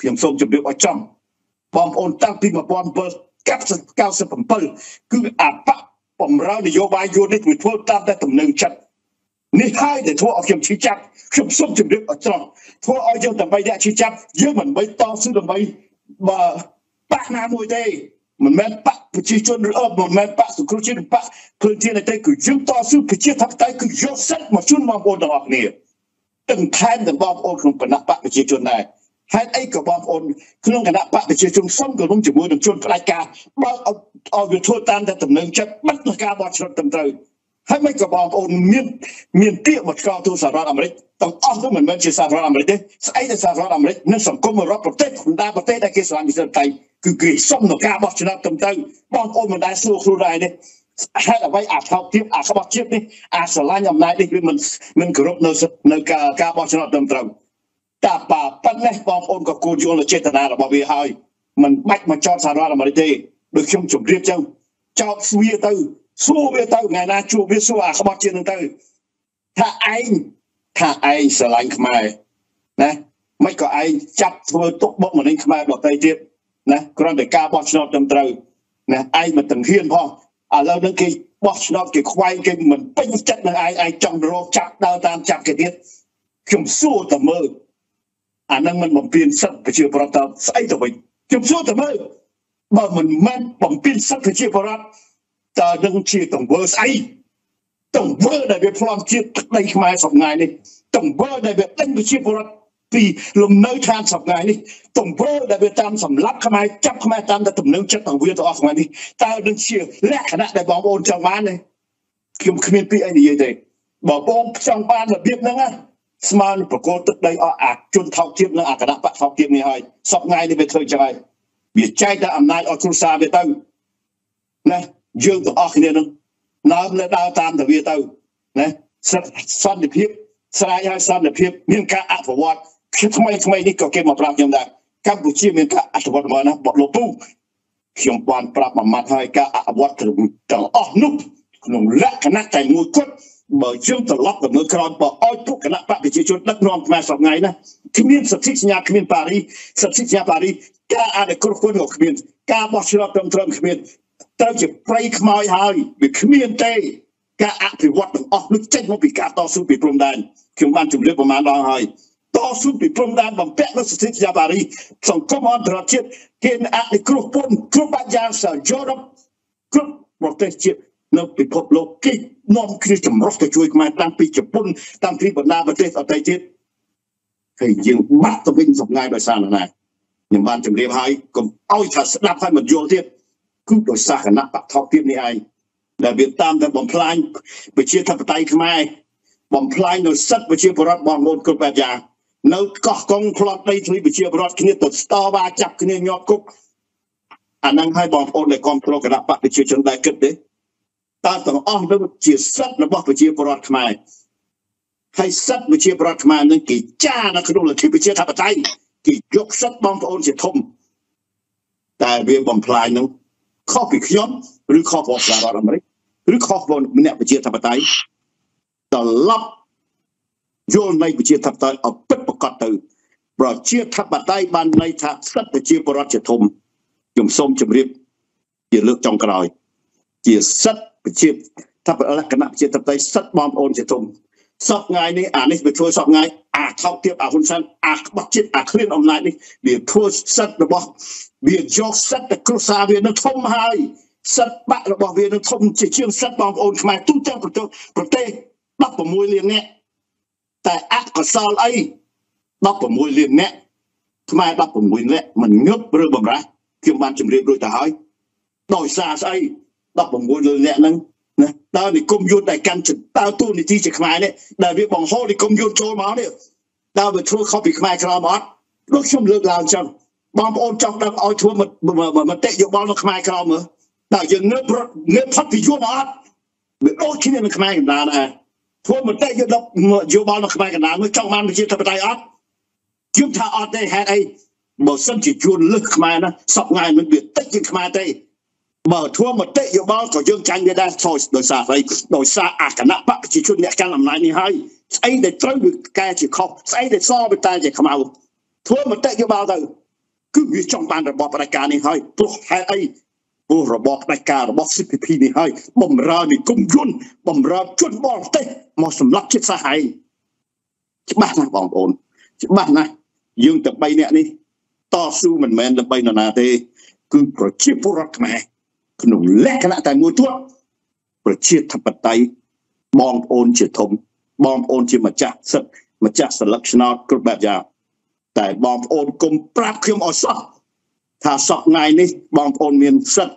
ខ្ញុំសូមជម្រាបឲ្យចំបងប្អូនតាំងពី1797គឺអបបំរើនយោបាយយួននេះវាធ្វើតាមតែទំនឹងចិត្ត នេះហើយដែលធ្វើឲ្យខ្ញុំឈឺចាប់ខ្ញុំសូមជម្រាបឲ្យត្រង់ធ្វើឲ្យយើងដើម្បីអ្នកឈឺចាប់យើងមិនបីតស៊ូដើម្បីបើបាក់ណាមួយទេមិនមែនបកប្រជាជនឬអបមិនមែនបកសង្គ្រោះជាតិបកព្រឹងធានទេគឺយើងតស៊ូប្រជាធិបតេយ្យគឺយកសិទ្ធិមកជូនបងប្អូនទាំងអស់គ្នាទាំងថែមទាំងបងប្អូនក្នុងគណៈបកប្រជាជនដែរហេតុអីក៏បងប្អូនក្នុងគណៈបកប្រជាជនសុំគោរពជាមួយនឹងជនផ្ដាច់ការបើឲ្យវាធ្វើតាមតែដំណឹងចិត្តបិទនឹងការបោះឆ្នោតត្រឹមត្រូវ ហើយមិនក៏បងប្អូនមានមានពាក្យមកឆ្កល់ទូសហរដ្ឋអាមេរិកទាំងអស់នោះមិនមែនជាសហរដ្ឋអាមេរិកទេស្អីតែសហរដ្ឋអាមេរិកនិងសង្គមអឺរ៉ុបប្រទេសបណ្ដាប្រទេសដែលគេស្រឡាញ់វិសិទ្ធិគឺគេសុំនៅការបោះឆ្នោតត្រឹមត្រូវបងប្អូនមិនដែលសួរខ្លួនឯងទេហេតុអ្វីអាថោកទៀតអាក្បោះជាតិនេះអាស្រឡាញ់អំណាចនេះវាមិនមិនគោរពនៅនៅការការបោះឆ្នោតត្រឹមត្រូវតាប៉ាប៉ុណ្ណេះបងប្អូនក៏គួរយល់ចេតនារបស់វាហើយមិនបាច់មកចោទសហរដ្ឋអាមេរិកទេដូចខ្ញុំជម្រាបចឹងចោទស្វាទៅ សួរវាទៅថ្ងៃណាជួបវាសួរអាក្បត់ជាតិនឹងទៅថាឯងថាឯងស្រឡាញ់ខ្មែរណាមិនក៏ឯងចាប់ធ្វើទុកបុកម្នេញខ្មែរដទៃទៀតណាគ្រាន់តែការបោះឆ្នោតត្រឹមត្រូវណាឯងមិនទាំងហ៊ានផងឥឡូវនឹងគេបោះឆ្នោតគេខ្វែងគេមិនពេញចិត្តនឹងឯងឯងចង់រកចាប់ដើរតាមចាប់គេទៀតខ្ញុំសួរតើមើលអានឹងមិនបំពេញសិទ្ធិប្រជាប្រដ្ឋស្អីទៅវិញខ្ញុំសួរតើមើលបើមិនមែនបំពេញសិទ្ធិប្រជាប្រដ្ឋ តើនឹងជាទង្វើស្អីទង្វើដែលវាផ្លំជាតិទឹកដីខ្មែរសប្ងាយនេះទង្វើដែលវាដេញប្រជាពលរដ្ឋពីលំនៅឋានសប្ងាយនេះទង្វើដែលវាតាមសម្លាប់ខ្មែរចាប់ខ្មែរតាមតែទំនឹងចិត្តទាំងវាទៅអស់ខ្មែរនេះតើនឹងជាលក្ខណៈដែលបងប្អូនចង់បានទេខ្ញុំគ្មានពីអីនិយាយទេបើបងចង់បានរបៀបហ្នឹងណាស្មើនឹងប្រកោតទឹកដីអស់អាជនថោកទាបនិងអាគណៈបកថោកទាបនេះហើយសប្ងាយនេះវាធ្វើចឹងហើយវាចែកតែអំណាចឲ្យគ្រួសារវាទៅណា យើងទាំងអស់គ្នានឹងដើរលើដើរតាមទៅវាទៅណាសន្តិភាពស្រ័យឲ្យសន្តិភាពមានការអភិវឌ្ឍខ្ញុំថ្មីថ្មីនេះក៏គេមកប្រាប់ខ្ញុំដែរកម្ពុជាមានការអភិវឌ្ឍមកណាបកលោកពូខ្ញុំបានប្រាប់មួយម៉ាត់ហើយការអភិវឌ្ឍទាំងអស់នោះក្នុងលក្ខណៈតែមួយគត់បើយើងត្រឡប់ទៅមើលក្រោយបើឲ្យពួកគណៈបកប្រជាជនដឹកនាំខ្មែរសប្ងៃណាគ្មានសិទ្ធិសញ្ញាគ្មានប៉ារីសិទ្ធិសញ្ញាប៉ារីការអនុគ្រោះគុណក៏គ្មានការបោះឆ្នោតត្រឹមត្រូវគ្មាន ត្រូវជាប្រៃខ្មោចហើយវាគ្មានទេការអភិវឌ្ឍទាំងអស់នោះចេញមកពីការតស៊ូពីព្រំដែនខ្ញុំបានជម្រាបប្រមាណដល់ហើយតស៊ូពីព្រំដែនបំពាក់នូវសិទ្ធិជាបារីសង្គមអន្តរជាតិគេអនុគ្រោះពន្ធគ្រប់បាច់យ៉ាងសយុរ៉ុបគ្រប់ប្រទេសជាតិនៅពិភពលោកគេនាំគ្នាចម្រុះទៅជួយខ្មែរតាំងពីជប៉ុនតាំងពីបណ្ដាប្រទេសអតីតទៀតហើយយើងបាត់ទៅវិញសប្ងាយដោយសារណាខ្ញុំបានជម្រាបហើយកុំឲ្យថាស្ដាប់ហើយមិនយល់ទៀត គឺដោយសារគណៈបកថោកទៀតនេះឯងដែលវាតាមតែបំផ្លាញប្រជាធិបតេយ្យខ្មែរបំផ្លាញនៅសិទ្ធិប្រជាពលរដ្ឋបងប្អូនគ្រប់បែបយ៉ាងនៅកោះកុងផ្លត់ដីធ្លីប្រជាពលរដ្ឋគ្នាទៅស្តវ៉ាចាប់គ្នាញាត់គុកអានឹងឲ្យបងប្អូនដែលគ្រប់គ្រងគណៈបកប្រជាជនដែរគិតទេតើទាំងអស់នោះជាសិទ្ធិរបស់ប្រជាពលរដ្ឋខ្មែរហើយសិទ្ធិប្រជាពលរដ្ឋខ្មែរនឹងគេចានៅក្នុងលទ្ធិប្រជាធិបតេយ្យគេយកសិទ្ធិបងប្អូនជាធំតែវាបំផ្លាញនឹង ខុសពីខ្ញុំឬខុសពីសហរដ្ឋអាមេរិកឬខុសពីម្នាក់ប្រជាធិបតេយ្យត្រឡប់យល់នៃប្រជាធិបតេយ្យឲ្យពិតប្រកបទៅ ប្រជាធិបតេយ្យបានន័យថាសិទ្ធិប្រជាពលរដ្ឋជាធំខ្ញុំសូមជម្រាបជាលើកចុងក្រោយ ជាសិទ្ធិប្រជាធិបតេយ្យគណៈប្រជាធិបតេយ្យសិទ្ធិបងប្អូនជាធំសពថ្ងៃនេះអានេះវាធ្វើសពថ្ងៃអាថោកទៀតអាហ៊ុនសែនអាក្បត់ជាតិអាគ្រានអំណាចនេះវាធ្វើសិទ្ធិរបស់ វាយកសិទ្ធិគ្រួសារវានឹងធំហើយសិទ្ធិបាក់របស់វានឹងធំជាជាងសិទ្ធិបងប្អូនខ្មែរទូទាំងប្រទេសប្រទេស16លាននាក់តែអកុសលអី16លាននាក់ខ្មែរ16លានមិនងឹបឬបំរាស់ខ្ញុំបានជម្រាបរួចទៅហើយដោយសារស្អី16លាននាក់ហ្នឹងណាតើនិគមយុទ្ធដែលកាន់តើទូនីតិជាខ្មែរនេះដែលវាបង្ហូរនិគមយុទ្ធចូលមកនេះតើវាធ្វើខុសពីខ្មែរក្រមអត់ដូចខ្ញុំលើកឡើងចឹង បងប្អូនចង់ដឹងឲ្យធ្វើមតិយោបល់នៅខ្មែរក្រមមើលតើយើងងើបងើបផុតពីយន្តអត់វាដូចគ្នានឹងខ្មែរកណ្ដាលដែរធ្វើមតិយោយោបល់នៅខ្មែរកណ្ដាលមើលចង់បានប្រជាធិបតេយ្យអត់ខ្ញុំថាអត់ទេហេតុអីបើសិនជាជួនលឹះខ្មែរណាសពថ្ងៃមិនវាតិចជាងខ្មែរទេបើធ្វើមតិយោបល់ក៏យើងចាញ់វាដែរថយដោយសារអីដោយសារអាគណៈបកប្រជាជនអ្នកកាន់អំណាចនេះហើយស្អីដែលត្រូវវាកែជាខុសស្អីដែលសវាតែជាខ្មៅធ្វើមតិយោបល់ទៅ គឺវាចង់បានរបបផ្ដាច់ការនេះហើយព្រោះហេតុអីព្រោះរបបផ្ដាច់ការរបស់ CPP នេះហើយបំរើនិគមយន្តបំរើជនបរទេសមកសម្លាប់ជាតិសាស័យច្បាស់ណាស់បងប្អូនច្បាស់ណាស់យើងទាំង3នាក់នេះតស៊ូមិនមែនដើម្បីនរណាទេគឺប្រជាពលរដ្ឋខ្មែរក្នុងលក្ខណៈតែមួយទៀតប្រជាធិបតេយ្យបងប្អូនជាធំបងប្អូនជាម្ចាស់សិទ្ធិម្ចាស់សិលឹកឆ្នោតគ្រប់បែបយ៉ាង តែបងប្អូនគុំប្រាប់ខ្ញុំឲ្យសោះថាសក់ថ្ងៃនេះបងប្អូនមានសិទ្ធិ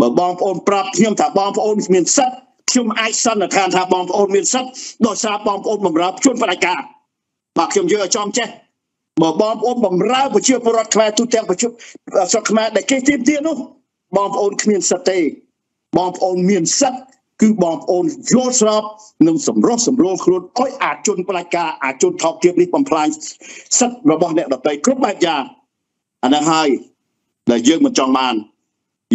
បើបងប្អូនប្រាប់ខ្ញុំថាបងប្អូនមានសិទ្ធិខ្ញុំអាចសន្និដ្ឋានថាបងប្អូនមានសិទ្ធិដោយសារបងប្អូនបម្រើជួនបដិការបាទខ្ញុំយកឲ្យចំចេះបើបងប្អូនបម្រើប្រជាពលរដ្ឋខ្មែរទូទាំងប្រជាស្រុកខ្មែរដែលគេទៀមទានោះបងប្អូនគ្មានសិទ្ធិទេបងប្អូនមានសិទ្ធិ គឺបងប្អូនយល់ស្របនឹងសម្រស់សម្រួលខ្លួនឲ្យអាជនផ្លាច់ការអាជនថោកទាបនេះបំផ្លាញសិទ្ធិរបស់អ្នកដទៃគ្រប់បែបយ៉ាងអានេះហើយដែលយើងមិនចង់បាន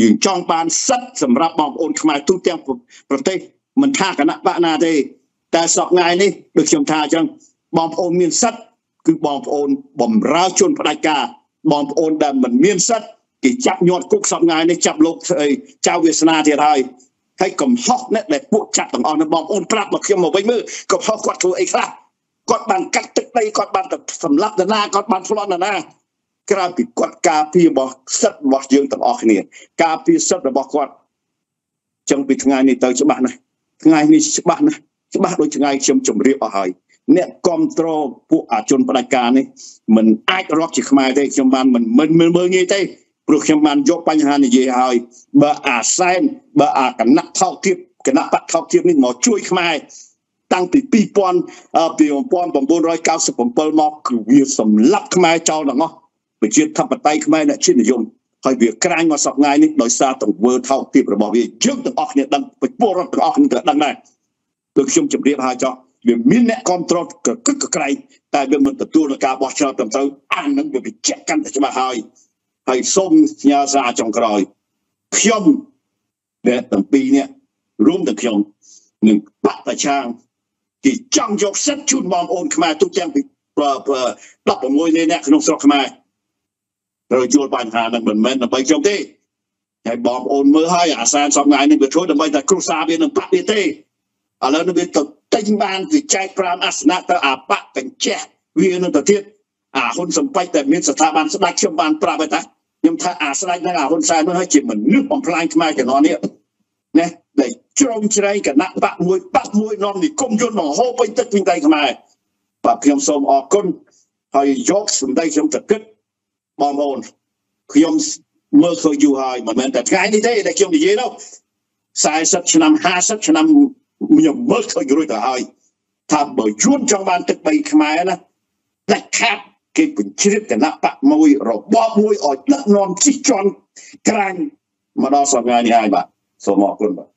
យើងចង់បានសិទ្ធិសម្រាប់បងប្អូនខ្មែរទូទាំងប្រទេសមិនថាគណៈបកណាទេ តែសពថ្ងៃនេះដូចខ្ញុំថាអញ្ចឹងបងប្អូនមានសិទ្ធិគឺបងប្អូនបំរើជនផ្ដាច់ការបងប្អូនដែលមិនមានសិទ្ធិគេចាប់ញាត់គុកសពថ្ងៃនេះចាប់លោកស្អីចៅវាសនាទៀតហើយ ហើយកំហុសអ្នកដែលពួកចាប់ទាំងអស់នៅបងប្អូនប្រាប់មកខ្ញុំមកវិញមើលកំហុសគាត់ធ្វើអីខ្លះគាត់បានកាត់ទឹកដីគាត់បានសម្លាប់នរណាគាត់បានឆ្លន់នរណាក្រៅពីគាត់ការពាររបស់សិទ្ធិរបស់យើងទាំងអស់គ្នាការពារសិទ្ធិរបស់គាត់ចឹងពីថ្ងៃនេះទៅច្បាស់ណាស់ថ្ងៃនេះច្បាស់ណាស់ច្បាស់ដូចថ្ងៃខ្ញុំជម្រាបអស់ហើយអ្នកគ្រប់គ្រងពួកអាជនផ្ដាច់ការនេះមិនអាចរាប់ជាខ្មែរទេខ្ញុំបានមិនមិនមើលងាយទេ ព្រោះខ្ញុំបានយកបញ្ហានិយាយហើយបើអាសែនបើអាគណៈថោកទាបគណៈបកថោកទាបនេះមកជួយខ្មែរតាំងពី2000ពី1997មកគឺវាសម្លាប់ខ្មែរចោលទាំងអស់ប្រជាធិបតេយ្យខ្មែរអ្នកជាតិនិយមហើយវាក្រាញមកសប្ងាយនេះដោយសារទង្វើថោកទាបរបស់វាយើងទាំងអស់គ្នាដឹងពលរដ្ឋទាំងអស់គ្នាក៏ដឹងដែរគឺខ្ញុំជម្រាបហើយចោះវាមានអ្នកគ្រប់គ្រងកកកក្រៃតែវាមិនទទួលនឹងការបោះឆ្នោតត្រឹមត្រូវអានឹងវាបញ្ជាក់កាន់តែច្បាស់ហើយ ហើយសូមផ្ញើសារចុងក្រោយខ្ញុំដែលទាំងពីរនេះរួមទាំងខ្ញុំនឹងបកប្រឆាំងគេចង់យកសិទ្ធិជូនបងប្អូនខ្មែរទូទាំងពី16លានអ្នកក្នុងស្រុកខ្មែរត្រូវជួលបញ្ហានឹងមិនមែនដើម្បីខ្ញុំទេហើយបងប្អូនមើលហើយអាសានសំងាយនេះវាធ្វើដើម្បីតែគ្រួសារវានឹងបាក់វាទេឥឡូវនេះវាទៅទិញបានវាចែក5អាសនៈទៅអាបៈកញ្ចេះវានឹងទៅទៀតអាហ៊ុនសំបាច់តែមានស្ថាប័នស្ដេចខ្ញុំបានប្រាប់ហើយតា ខ្ញុំថាអាស្ដេចនឹងអាហ៊ុនសែននោះហើយជាមនុស្សបំផ្លាញខ្មែរជំនាន់នេះណាដែលជ្រងជ្រែងគណៈបកមួយបកមួយនាំនិគមយន្តមកហូបពេញទឹកពេញដីខ្មែរបាទខ្ញុំសូមអរគុណហើយយកសម្ដីខ្ញុំទៅគិតបងប្អូនខ្ញុំមើលឃើញយូរហើយមិនមែនតែថ្ងៃនេះទេដែលខ្ញុំនិយាយនោះ40ឆ្នាំ50ឆ្នាំខ្ញុំមើលឃើញរួចទៅហើយថាបើយួនចង់បានទឹកបីខ្មែរណាដាច់ខាត់ គេបញ្ជ្រាបគណៈបកមួយរបបមួយឲ្យដឹកនាំជិះជាន់ក្រាញ់មកដល់សប្តាហ៍នេះហើយបាទសូមអរគុណបាទ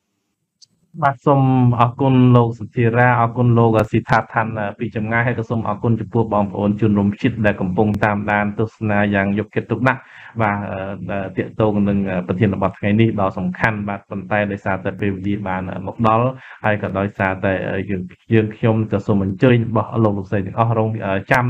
បាទសូមអរគុណលោកសុធិរាអរគុណលោកសិដ្ឋាឋានពីចម្ងាយហើយក៏សូមអរគុណចំពោះបងប្អូនជនរួមជាតិដែលកំពុងតាមដានទស្សនាយ៉ាងយកចិត្តទុកដាក់បាទតាកតងនឹងប្រធានបទថ្ងៃនេះដ៏សំខាន់បាទប៉ុន្តែដោយសារតែពេលវេលាបានមកដល់ហើយក៏ដោយសារតែយើងយើងខ្ញុំក៏សូមអញ្ជើញរបស់លោកលោកស្រីទាំងអស់រងចាំ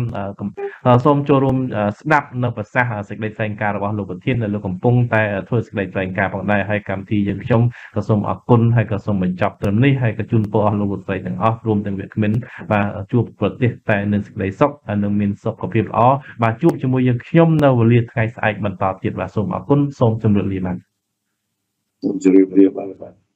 សូមចូលរួមស្ដាប់នៅប្រសាសន៍សេចក្តីថ្លែងការណ៍របស់លោកប្រធានដែលលោកកំពុងតែធ្វើសេចក្តីថ្លែងការណ៍ផងដែរហើយកម្មវិធីយើងខ្ញុំក៏សូមអរគុណហើយក៏សូមបញ្ចប់ត្រឹមនេះហើយក៏ជូនពរអស់លោកលោកស្រីទាំងអស់រួមទាំងវាគ្មិនបាទជួបប្រទេសតែនឹងសេចក្តីសុខហើយនឹងមានសុខភាពល្អបាទជួបជាមួយយើងខ្ញុំនៅវេលាថ្ងៃស្អែកបន្តទៀតបាទសូមអរគុណសូមជម្រាបលាបាទសូមជម្រាបលាបាទ